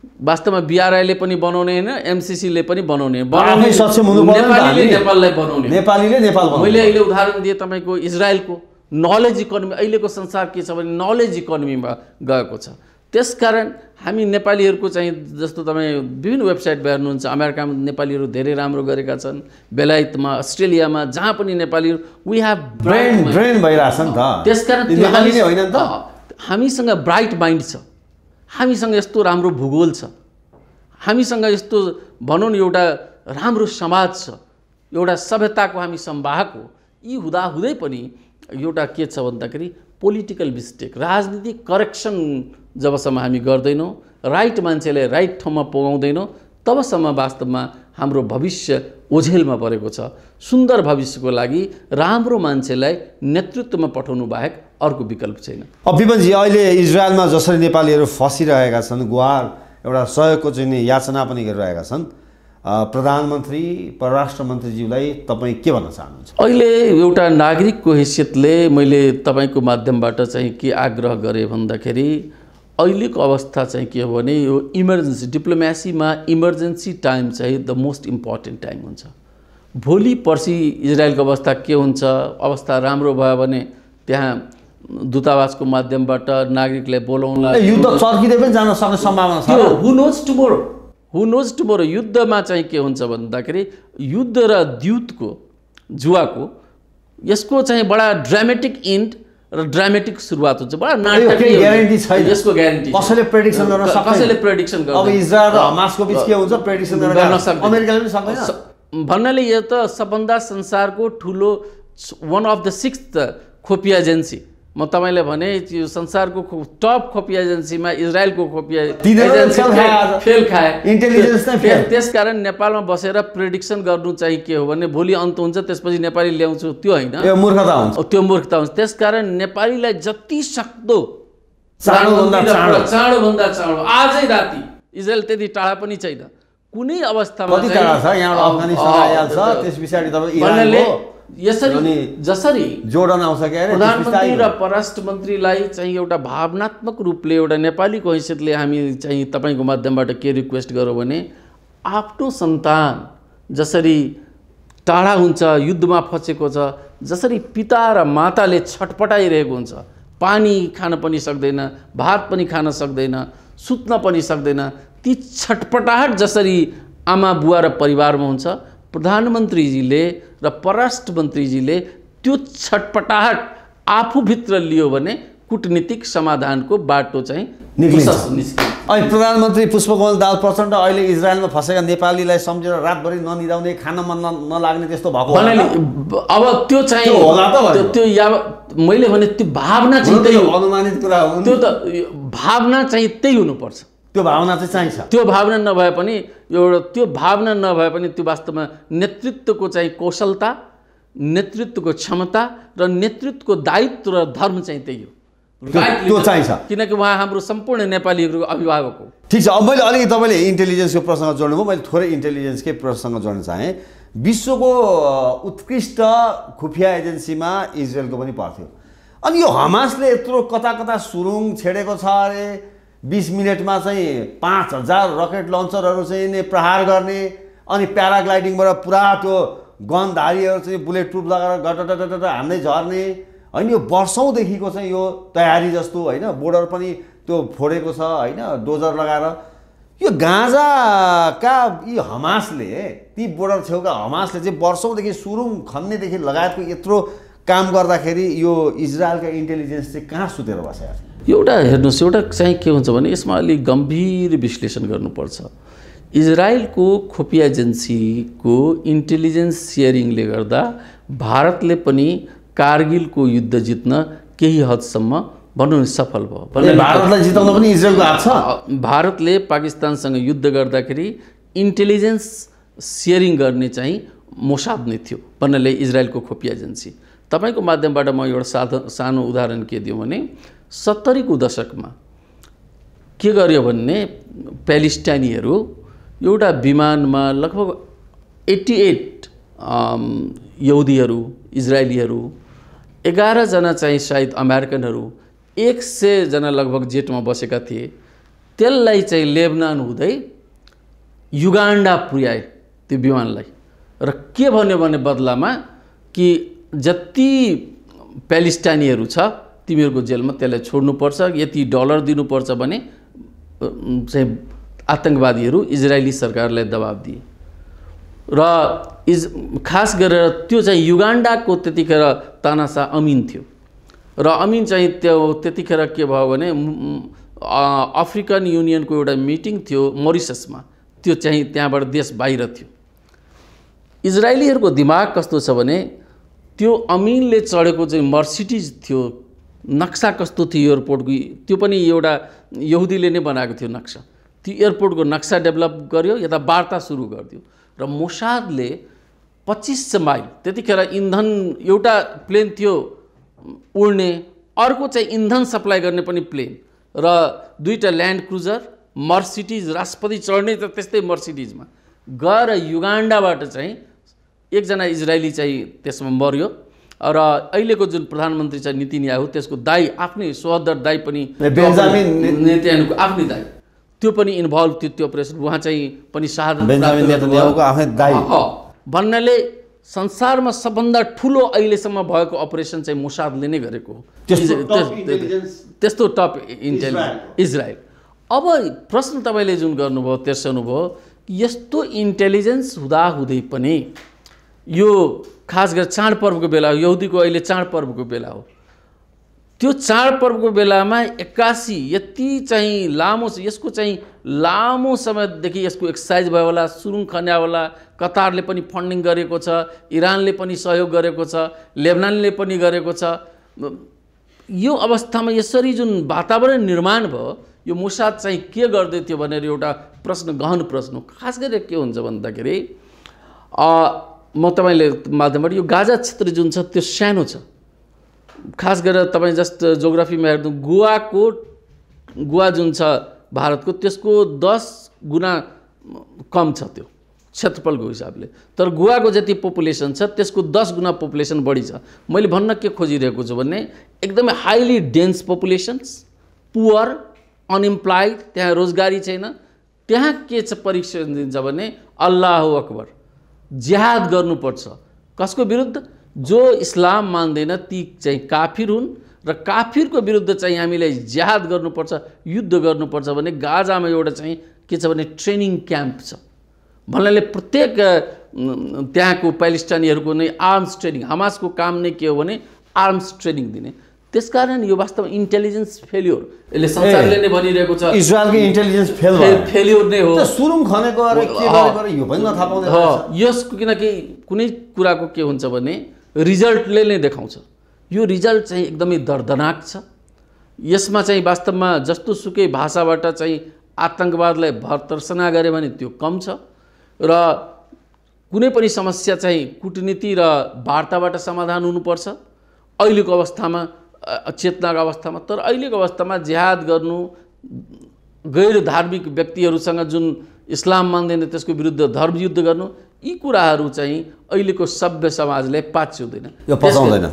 वास्तवमा बिआरआईले पनि बनाउने होइन एमसिसीले पनि बनाउने। आफै सक्षम हुनु पर्यो नि त नेपालीले। नेपाललाई बनाउने। नेपालीले नेपाल। मैले अहिले उदाहरण दिएँ तपाईँको इजरायलको। नलेज इकोनोमी अहिलेको संसार के छ भने नलेज इकोनोमीमा गएको छ। त्यसकारण हामी नेपालीहरूको चाहिँ जस्तो तपाईँ विभिन्न वेबसाइटमा हेर्नुहुन्छ अमेरिकामा नेपालीहरू धेरै राम्रो गरेका छन् बेलायतमा अस्ट्रेलियामा जहाँ पनि नेपालीहरू वी हेभ ब्रेन ब्रेन भइरहेछ नि त। त्यसकारण हामीसँग ब्राइट माइन्ड छ। हामीसँग यस्तो राम्रो भूगोल छ। हामीसँग यस्तो भनौँ न एउटा राम्रो समाज छ। एउटा सभ्यताको हामी सम्वाहक हो। यी हुँदाहुँदै पनि एउटा के छ भन्दाखेरि पोलिटिकल मिस्टेक राजनीतिक करेक्सन जबसम्म हामी गर्दैनौँ राइट मान्छेलाई राइट ठाउँमा पुगाउँदैनौँ तबसम्म वास्तवमा हाम्रो भविष्य ओझेलमा परेको छ। सुन्दर भविष्यको लागि राम्रो मान्छेलाई नेतृत्वमा पठाउनु बाहेक अर्को विकल्प छैन। अब विपनजी अहिले इजरायलमा जसरी नेपालीहरू फसिरहेका छन् गुहार एउटा सहयोगको चाहिँ याचना पनि गरिरहेका छन् प्रधानमन्त्री परराष्ट्र मन्त्रीज्यूलाई तपाईँ के भन्न चाहनुहुन्छ? अहिले एउटा नागरिकको हैसियतले मैले तपाईँको माध्यमबाट चाहिँ के आग्रह गरेँ भन्दाखेरि अहिलेको अवस्था चाहिँ के हो भने यो इमर्जेन्सी डिप्लोमेसीमा इमर्जेन्सी टाइम चाहिँ द मोस्ट इम्पोर्टेन्ट टाइम हुन्छ। भोलि पर्सि इजरायलको अवस्था के हुन्छ अवस्था राम्रो भयो भने त्यहाँ दूतावासको माध्यमबाट नागरिकलाई बोलाउनला ए, युद्ध चर्किँदै पनि जान सक्ने सम्भावना छ? Who knows tomorrow who knows tomorrow युद्धमा चाहिँ के हुन्छ भन्दाखेरि युद्ध र द्युतको जुवाको यसको चाहिँ बडा ड्रामेटिक इन्ड र ड्रामेटिक सुरुवात हुन्छ बडा नाटकीय। ग्यारेन्टी छैन। यसको ग्यारेन्टी कसैले prediction गर्न सक्दैन। कसैले प्रेडिक्सन अब इजरायल र हमासको बिच के हुन्छ प्रेडिक्सन गर्न। सक्दैन। अमेरिकाले पनि सक्दैन भन्नाले यो त सबभन्दा संसारको ठुलो वान अफ द सिक्स खोपी एजेन्सी म तपाईँलाई भने यो संसारको टप खोपी एजेन्सीमा इजरायलको खोपी तिनीहरू एजेन्सी फेल खाए। नै फेल। त्यसकारण नेपालमा बसेर प्रेडिक्सन गर्नु चाहिँ के हो भने भोलि अन्त हुन्छ त्यसपछि नेपाली ल्याउँछु। त्यो होइन। मूर्खता हुन्छ। त्यो मूर्खता हुन्छ। त्यसकारण नेपालीलाई जति सक्दो चाँडोभन्दा चाँडो। चाँडोभन्दा चाँडो आजै राति। इजरायल त्यति टाढा पनि छैन। कुनै अवस्थामा यसरी जसरी जोर्डन आउँछ क्या प्रधानमन्त्री र परराष्ट्र मन्त्रीलाई चाहिँ एउटा भावनात्मक रूपले एउटा नेपालीको हैसियतले हामी चाहिँ तपाईँको माध्यमबाट के रिक्वेस्ट गरौँ भने आफ्नो सन्तान जसरी टाढा हुन्छ युद्धमा फँसेको छ जसरी पिता र माताले छटपटाइरहेको हुन्छ पानी खान पनि सक्दैन भात पनि खान सक्दैन सुत्न पनि सक्दैन ती छटपटाहट जसरी आमा बुवा र परिवारमा हुन्छ प्रधानमन्त्रीजीले र परराष्ट्र मन्त्रीजीले त्यो छटपटाहट आफूभित्र लियो भने कुटनीतिक समाधानको बाटो चाहिँ अनि प्रधानमन्त्री पुष्पकमल दाल प्रचण्ड अहिले इजरायलमा फँसेका नेपालीलाई सम्झेर रातभरि ननिदाउने खान मन नलाग्ने त्यस्तो भएको? अब त्यो चाहिँ त्यो होला त भन्नु। त्यो- त्यो या मैले भने त्यो भावना चाहिँ त्यही अनुमानित कुरा हो। त्यो त भावना चाहिँ त्यही हुनुपर्छ त्यो भावना चाहिँ चाहिन्छ। त्यो भावना नभए पनि एउटा त्यो भावना नभए पनि त्यो वास्तवमा नेतृत्वको चाहिँ कौशलता नेतृत्वको क्षमता र नेतृत्वको दायित्व र धर्म चाहिँ त्यही हो। त्यो- चाहिन्छ। किनकि उहाँ हाम्रो सम्पूर्ण नेपालीहरूको अभिभावक हो। ठिक छ अब मैले अलिकति तपाईँले इन्टेलिजेन्सको प्रसङ्ग जोड्नुभयो मैले थोरै इन्टेलिजेन्सकै प्रसङ्ग जोड्न चाहेँ। विश्वको उत्कृष्ट खुफिया एजेन्सीमा इजरायलको पनि पर्थ्यो अनि यो हमासले यत्रो कता कता सुरुङ छेडेको छ अरे बिस मिनटमा चाहिँ पाँच हजार रकेट लन्चरहरू चाहिँ नि प्रहार गर्ने अनि प्याराग्लाइडिङबाट पुरा त्यो गनधारीहरू चाहिँ बुलेट प्रुफ लगाएर गटटटट हान्दै झर्ने। होइन यो वर्षौँदेखिको चाहिँ यो तयारी जस्तो होइन बोर्डर पनि त्यो फोडेको छ होइन डोजर लगाएर। यो गाँजाका यी हमासले ती बोर्डर छेउका हमासले चाहिँ वर्षौँदेखि सुरुङ खन्नेदेखि लगायतको यत्रो काम गर्दाखेरि यो इजरायलका इन्टेलिजेन्स चाहिँ कहाँ सुतेर बसेको छ एउटा हेर्नुहोस् एउटा चाहिँ के हुन्छ भने यसमा अलिक गम्भीर विश्लेषण गर्नुपर्छ। इजरायलको खुफिया एजेन्सीको इन्टेलिजेन्स सेयरिङले गर्दा भारतले पनि कारगिलको युद्ध जित्न केही हदसम्म भनौँ न सफल भयो। भारतलाई जिताउन पनि इजरायलको हात छ? भारतले पाकिस्तानसँग युद्ध गर्दाखेरि इन्टेलिजेन्स सेयरिङ गर्ने चाहिँ मोसाद नै थियो भन्नाले इजरायलको खुफिया एजेन्सी। तपाईँको माध्यमबाट म एउटा साधन सानो उदाहरण के दिउँ भने सत्तरीको दशकमा। के गर्यो भने प्यालेस्टाइनीहरू एउटा विमानमा लगभग एट्टी एट यहुदीहरू इजरायलीहरू एघारजना चाहिँ सायद अमेरिकनहरू एक सयजना लगभग जेटमा बसेका थिए। त्यसलाई चाहिँ लेबनान हुँदै युगान्डा पुर्याए त्यो विमानलाई। र के भन्यो भने बदलामा कि जति प्यालेस्टाइनीहरू छ तिमीहरूको जेलमा त्यसलाई छोड्नुपर्छ। यति डलर दिनुपर्छ भने चाहिँ आतङ्कवादीहरू इजरायली सरकारलाई दबाब दिए। र इज खास गरेर त्यो चाहिँ युगान्डाको त्यतिखेर तानासा अमिन थियो। र अमिन चाहिँ त्यो त्यतिखेर के भयो भने अफ्रिकन युनियनको एउटा मिटिङ थियो मोरिससमा। त्यो चाहिँ त्यहाँबाट देश बाहिर थियो। इजरायलीहरूको दिमाग कस्तो छ भने त्यो अमिनले चढेको चाहिँ मर्सिडिज थियो नक्सा कस्तो थियो एयरपोर्टको। त्यो पनि एउटा यहुदीले नै बनाएको थियो नक्सा। त्यो एयरपोर्टको नक्सा डेभलप गर्यो यता वार्ता सुरु गरिदियो। र मोसादले पच्चिस माइल त्यतिखेर इन्धन एउटा प्लेन थियो उड्ने अर्को चाहिँ इन्धन सप्लाई गर्ने पनि प्लेन। र दुईवटा ल्यान्ड क्रुजर मर्सिडिज राष्ट्रपति चढ्ने त त्यस्तै मर्सिडिजमा। गएर युगान्डाबाट चाहिँ एकजना इजरायली चाहिँ त्यसमा मर्यो। र अहिलेको जुन प्रधानमन्त्री छ नितिन्याहु त्यसको दाई आफ्नै सोहदर दाई पनि नेतान्याहुको आफ्नै दाई। त्यो पनि इन्भल्भ थियो त्यो अपरेसन। उहाँ चाहिँ पनि भन्नाले संसारमा सबभन्दा ठुलो अहिलेसम्म भएको अपरेसन चाहिँ मुसादले नै गरेको हो। त्यस्तो टप इन्टेलिजेन्स इजरायल। अब प्रश्न तपाईँले जुन गर्नुभयो तेर्साउनुभयो कि यस्तो इन्टेलिजेन्स हुँदाहुँदै पनि यो खास गरेर चाडपर्वको बेला हो यहुदीको अहिले चाडपर्वको बेला हो। त्यो चाडपर्वको बेलामा एक्कासी यति चाहिँ लामो यसको चाहिँ लामो समयदेखि यसको एक्सर्साइज भयो होला सुरुङ खन्यावाला कतारले पनि फन्डिङ गरेको छ इरानले पनि सहयोग गरेको छ लेबनानले पनि गरेको छ। यो अवस्थामा यसरी जुन वातावरण निर्माण भयो यो मुसाद चाहिँ के गर्दै थियो भनेर एउटा प्रश्न गहन प्रश्न हो। खास गरेर के हुन्छ भन्दाखेरि म तपाईँले माध्यमबाट यो गाजा क्षेत्र जुन छ त्यो सानो छ। खास गरेर तपाईँ जस्तो जोग्राफीमा हेर्नु गोवाको गोवा जुन छ भारतको त्यसको दस गुणा कम छ त्यो क्षेत्रफलको हिसाबले। तर गोवाको जति पपुलेसन छ त्यसको दस गुणा पपुलेसन बढी छ। मैले भन्न के खोजिरहेको छु भने एकदमै highly dense populations poor unemployed त्यहाँ रोजगारी छैन। त्यहाँ के छ परीक्षण दिन्छ भने अल्लाह अकबर। जिहाद गर्नुपर्छ। कसको विरुद्ध? जो इस्लाम मान्दैन ती चाहिँ काफिर हुन् र काफिरको विरुद्ध चाहिँ हामीलाई जिहाद गर्नुपर्छ युद्ध गर्नुपर्छ भने गाजामा एउटा चाहिँ के छ भने ट्रेनिङ क्याम्प छ। भन्नाले प्रत्येक त्यहाँको प्यालेस्टाइनीहरूको नै आर्म्स ट्रेनिङ हमासको काम नै के हो भने आर्म्स ट्रेनिङ दिने। त्यसकारण यो वास्तवमा इन्टेलिजेन्स फेल्योर यसले संसारले नै भनिरहेको छ। इजरायलको इन्टेलिजेन्स फेल फेल्योर नै हो। सुरुङ खनेको यो पनि पाउँदैन यसको किनकि कुनै कुराको के हुन्छ भने रिजल्टले नै देखाउँछ। यो रिजल्ट चाहिँ एकदमै दर्दनाक छ। यसमा चाहिँ वास्तवमा जस्तो सुकै भाषाबाट चाहिँ आतङ्कवादलाई भर्तर्सना गऱ्यो भने त्यो कम छ र कुनै पनि समस्या चाहिँ कुटनीति र वार्ताबाट समाधान हुनुपर्छ। अहिलेको अवस्थामा चेतनाको अवस्थामा। तर अहिलेको अवस्थामा जिहाद गर्नु गैर धार्मिक व्यक्तिहरूसँग जुन इस्लाम मान्दैन त्यसको विरुद्ध धर्मयुद्ध गर्नु यी कुराहरू चाहिँ अहिलेको सभ्य समाजले पाछ्याउँदैन यो पचाउँदैन।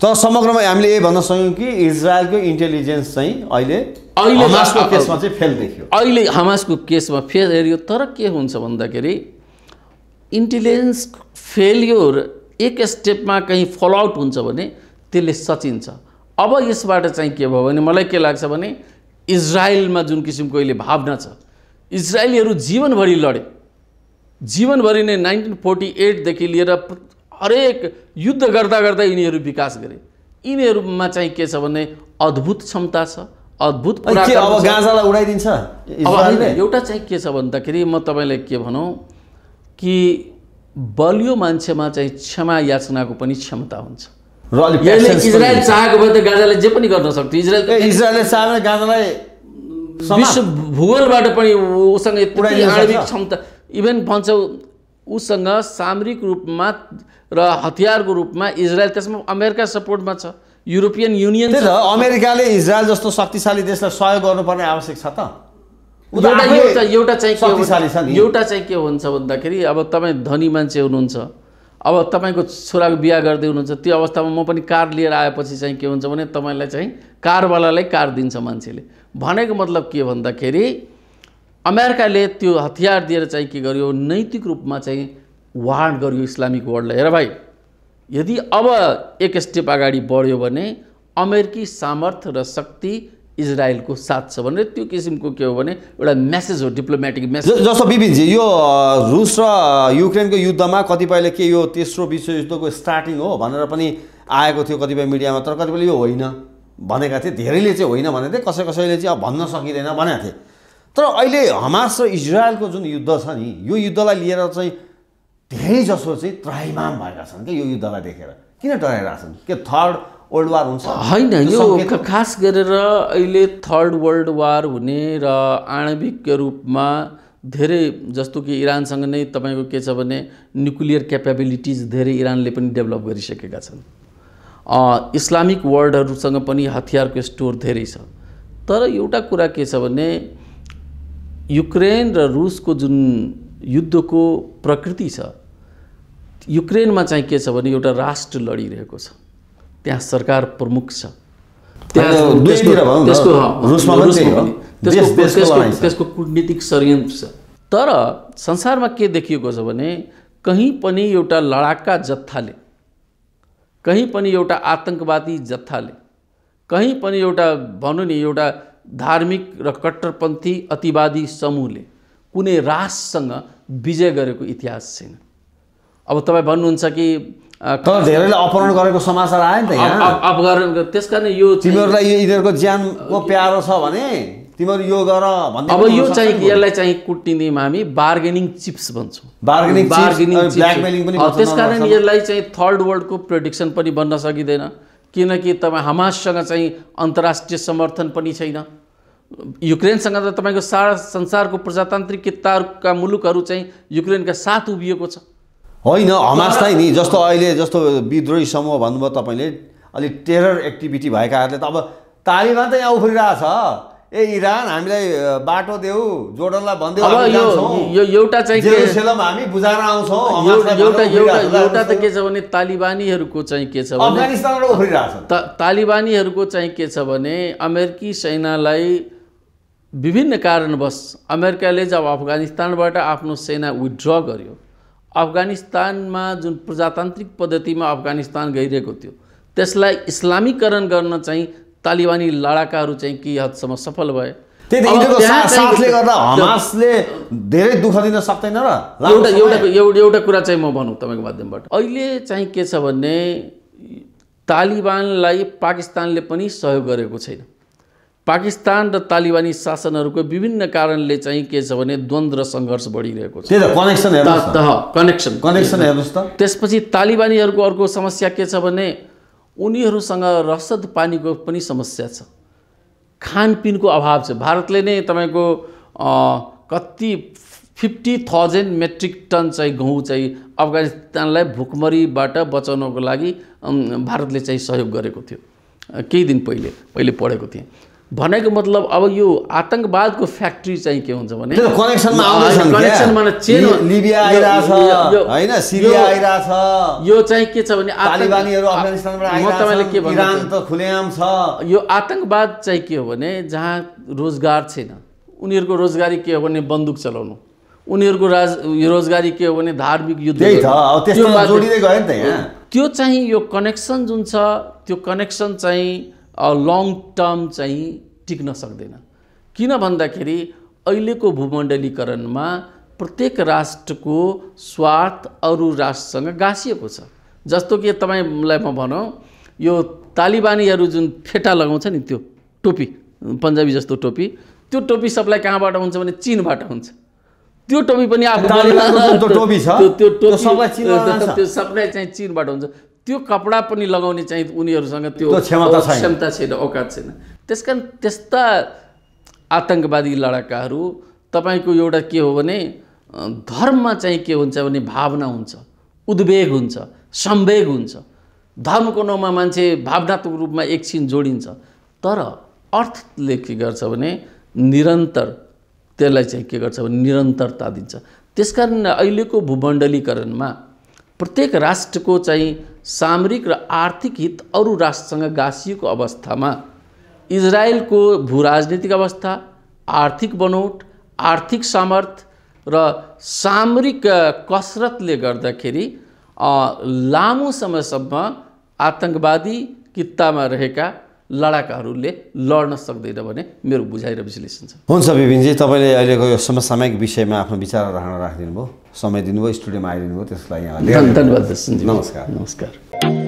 तर समग्रमा हामीले यही भन्न सक्यौँ कि इजरायलको इन्टेलिजेन्स चाहिँ अहिले अहिले हमासको केसमा चाहिँ फेल देखियो अहिले हमासको केसमा फेल हेऱ्यो तर के हुन्छ भन्दाखेरि इन्टेलिजेन्स फेल्योर एक स्टेपमा कहीँ फलआउट हुन्छ भने त्यसले सचिन्छ। अब यसबाट चाहिँ के भयो भने मलाई के लाग्छ भने इजरायलमा जुन किसिमको अहिले भावना छ इजरायलीहरू जीवनभरि लडे। जीवनभरि नै नाइन्टिन फोर्टी एटदेखि लिएर हरेक युद्ध गर्दा गर्दा यिनीहरू विकास गरे। यिनीहरूमा चाहिँ के छ भने अद्भुत क्षमता छ अद्भुत। गाजालाई उडाइदिन्छ? अब एउटा चाहिँ के छ भन्दाखेरि म तपाईँलाई के भनौँ कि बलियो मान्छेमा चाहिँ क्षमा याचनाको पनि क्षमता हुन्छ। र अलिक इजरायल। चाहेको भए त गाजाले जे पनि गर्न सक्थ्यो इजरायल इजरायलले गाजालाई। विश्व भूगोलबाट पनि उसँग। आणविक क्षमता इभेन भन्छ उसँग सामरिक रूपमा र हतियारको रूपमा इजरायल त्यसमा अमेरिका सपोर्टमा छ युरोपियन युनियन त्यही त अमेरिकाले इजरायल जस्तो शक्तिशाली देशलाई सहयोग गर्नुपर्ने आवश्यक छ त एउटा एउटा चाहिँ के एउटा चाहिँ के हुन्छ भन्दाखेरि अब तपाईँ धनी मान्छे हुनुहुन्छ अब तपाईँको छोराको बिहा गर्दै हुनुहुन्छ त्यो अवस्थामा म पनि कार लिएर आएपछि चाहिँ के हुन्छ भने तपाईँलाई चाहिँ कारवालालाई कार दिन्छ मान्छेले। भनेको मतलब के भन्दाखेरि अमेरिकाले त्यो हतियार दिएर चाहिँ के गर्यो नैतिक रूपमा चाहिँ वार्न गर्यो इस्लामिक वर्ल्डलाई। हेर भाइ यदि अब एक स्टेप अगाडि बढ्यो भने अमेरिकी सामर्थ्य र शक्ति इजरायलको साथ छ भनेर त्यो किसिमको के हो भने एउटा मेसेज हो डिप्लोमेटिक मेसेज ज- जस्तो विपिनजी यो रुस र युक्रेनको युद्धमा कतिपयले के यो तेस्रो विश्वयुद्धको स्टार्टिङ हो भनेर पनि आएको थियो कतिपय मिडियामा तर कतिपयले यो होइन भनेका थिए धेरैले चाहिँ होइन भनेको थिए कसै कसैले चाहिँ अब भन्न सकिँदैन भनेका थिए। तर अहिले हमास र इजरायलको जुन युद्ध छ नि यो युद्धलाई लिएर चाहिँ धेरै जसो चाहिँ त्राइमाम भएका छन् क्या यो युद्धलाई देखेर। किन डराइरहेका छन्? के थर्ड वर्ल्ड वार हुन्छ। होइन यो खास गरेर अहिले थर्ड वर्ल्ड वार हुने र आणविक रूपमा धेरै जस्तो कि इरानसँग नै तपाईँको के छ भने न्युक्लियर क्यापेबिलिटिज धेरै इरानले पनि डेभलप गरिसकेका छन्। इस्लामिक वर्ल्डहरूसँग पनि हतियारको स्टोर धेरै छ। तर एउटा कुरा के छ भने युक्रेन र रुसको जुन युद्धको प्रकृति छ युक्रेनमा चाहिँ के छ भने एउटा राष्ट्र लडिरहेको छ। त्यहाँ सरकार प्रमुख छ। त्यसको कुटनीतिक षड्यन्त्र छ तर संसारमा के देखिएको छ भने कहीँ पनि एउटा लडाका जत्थाले कहीँ पनि एउटा आतङ्कवादी जत्थाले कहीँ पनि एउटा भनौँ नि एउटा धार्मिक र कट्टरपन्थी अतिवादी समूहले कुनै राष्ट्रसँग विजय गरेको इतिहास छैन. अब तपाईँ भन्नुहुन्छ कि तर धेरैले अपहरण गरेको समाचार आयो नि त यहाँ। अप- अप- अपहरण त्यस कारण यो तिमीहरूलाई यो यिनीहरूको ज्यानको प्यारो छ भने तिमीहरू यो गर भन्ने अब यो चाहिँ। यसलाई चाहिँ कुटनीतिमा हामी बार्गेनिङ चिप्स भन्छौँ। अ, भन्छ त्यसकारण नभएसम्म। यसलाई चाहिँ थर्ड वर्ल्डको प्रेडिक्सन पनि बन्न सकिँदैन। किनकि तपाईँ हमाससँग चाहिँ अन्तर्राष्ट्रिय समर्थन पनि छैन। युक्रेनसँग त तपाईँको सारा संसारको प्रजातान्त्रिकताका मुलुकहरू चाहिँ युक्रेनका साथ उभिएको छ। होइन हमासलाई नि जस्तो अहिले जस्तो विद्रोही समूह भन्नुभयो तपाईँले अलिक टेरर एक्टिभिटी भएकाहरूले त अब तालिबान त यहाँ उफ्रिरहेछ। ए इरान हामीलाई बाटो देऊ जोर्डनलाई भनिदेऊ यो एउटा चाहिँ हामी बुझाएर आउँछौँ एउटा एउटा। एउटा त के छ भने तालिबानीहरूको चाहिँ के छ भने तालिबानीहरूको चाहिँ के छ भने अमेरिकी सेनालाई विभिन्न कारणवश अमेरिकाले जब अफगानिस्तानबाट आफ्नो सेना विथड्र गर्यो अफगानिस्तानमा जुन प्रजातान्त्रिक पद्धतिमा अफगानिस्तान गइरहेको थियो त्यसलाई इस्लामीकरण गर्न चाहिँ तालिबानी लडाकाहरू चाहिँ के हदसम्म सफल भए? साथले गर्दा हमासले धेरै दुःख दिन सक्दैन र? एउटा एउटा एउटा कुरा चाहिँ म भनौँ तपाईँको माध्यमबाट। अहिले चाहिँ के छ भने तालिबानलाई पाकिस्तानले पनि सहयोग गरेको छैन। पाकिस्तान र तालिबानी शासनहरूको विभिन्न कारणले चाहिँ के छ भने द्वन्द्व र सङ्घर्ष बढिरहेको छ। कनेक्सन कनेक्सन कनेक्सन हेर्नुहोस् त। त्यसपछि तालिबानीहरूको अर्को समस्या के छ भने उनीहरूसँग रसद पानीको पनि समस्या छ। खानपिनको अभाव छ। भारतले नै तपाईँको कति फिफ्टी थाउजन्ड मेट्रिक टन चाहिँ गहुँ चाहिँ अफगानिस्तानलाई भुकमरीबाट बचाउनको लागि भारतले चाहिँ सहयोग गरेको थियो। केही दिन पहिले पहिले पढेको थिएँ। भनेको मतलब अब यो आतङ्कवादको फ्याक्ट्री चाहिँ के हुन्छ भने यो- चाहिँ के छ भने यो आतङ्कवाद चाहिँ के हो भने जहाँ रोजगार छैन उनीहरूको रोजगारी के हो भने बन्दुक चलाउनु। उनीहरूको राज रोजगारी के हो भने धार्मिक युद्ध त्यो चाहिँ यो कनेक्सन जुन छ त्यो कनेक्सन चाहिँ लङ टर्म चाहिँ टिक्न सक्दैन। किन भन्दाखेरि अहिलेको भूमण्डलीकरणमा प्रत्येक राष्ट्रको स्वार्थ अरू राष्ट्रसँग गाँसिएको छ। जस्तो कि तपाईँलाई म भनौँ यो तालिबानीहरू जुन फेटा लगाउँछ नि त्यो टोपी पन्जाबी जस्तो टोपी त्यो टोपी सप्लाई कहाँबाट हुन्छ भने चिनबाट हुन्छ। त्यो टोपी पनि आफू त्यो टोपी छ, त्यो सप्लाई चाहिँ चिनबाट हुन्छ। त्यो कपडा पनि लगाउने चाहिँ उनीहरूसँग त्यो क्षमता छैन। क्षमता छैन औकात छैन। त्यस कारण त्यस्ता आतङ्कवादी लडाकाहरू तपाईँको एउटा के हो भने धर्ममा चाहिँ के हुन्छ भने भावना हुन्छ उद्वेग हुन्छ संवेग हुन्छ। धर्मको नाउँमा मान्छे भावनात्मक रूपमा एकछिन जोडिन्छ। तर अर्थले के गर्छ भने निरन्तर त्यसलाई चाहिँ के गर्छ भने निरन्तरता दिन्छ। त्यसकारण अहिलेको भूमण्डलीकरणमा प्रत्येक राष्ट्रको चाहिँ सामरिक र आर्थिक हित अरू राष्ट्रसँग गाँसिएको अवस्थामा इजरायलको भूराजनीतिक अवस्था आर्थिक बनोट आर्थिक सामर्थ्य र सामरिक कसरतले गर्दाखेरि लामो समयसम्म आतङ्कवादी कित्तामा रहेका लडाकाहरूले लड्न सक्दैन भन्ने मेरो बुझाइ र विश्लेषण छ। हुन्छ विपिनजी तपाईँले अहिलेको यो समसामयिक विषयमा आफ्नो विचार राख्न राखिदिनु भयो समय दिनुभयो स्टुडियोमा आइदिनु भयो त्यसको लागि धन्यवाद नमस्कार। नमस्कार।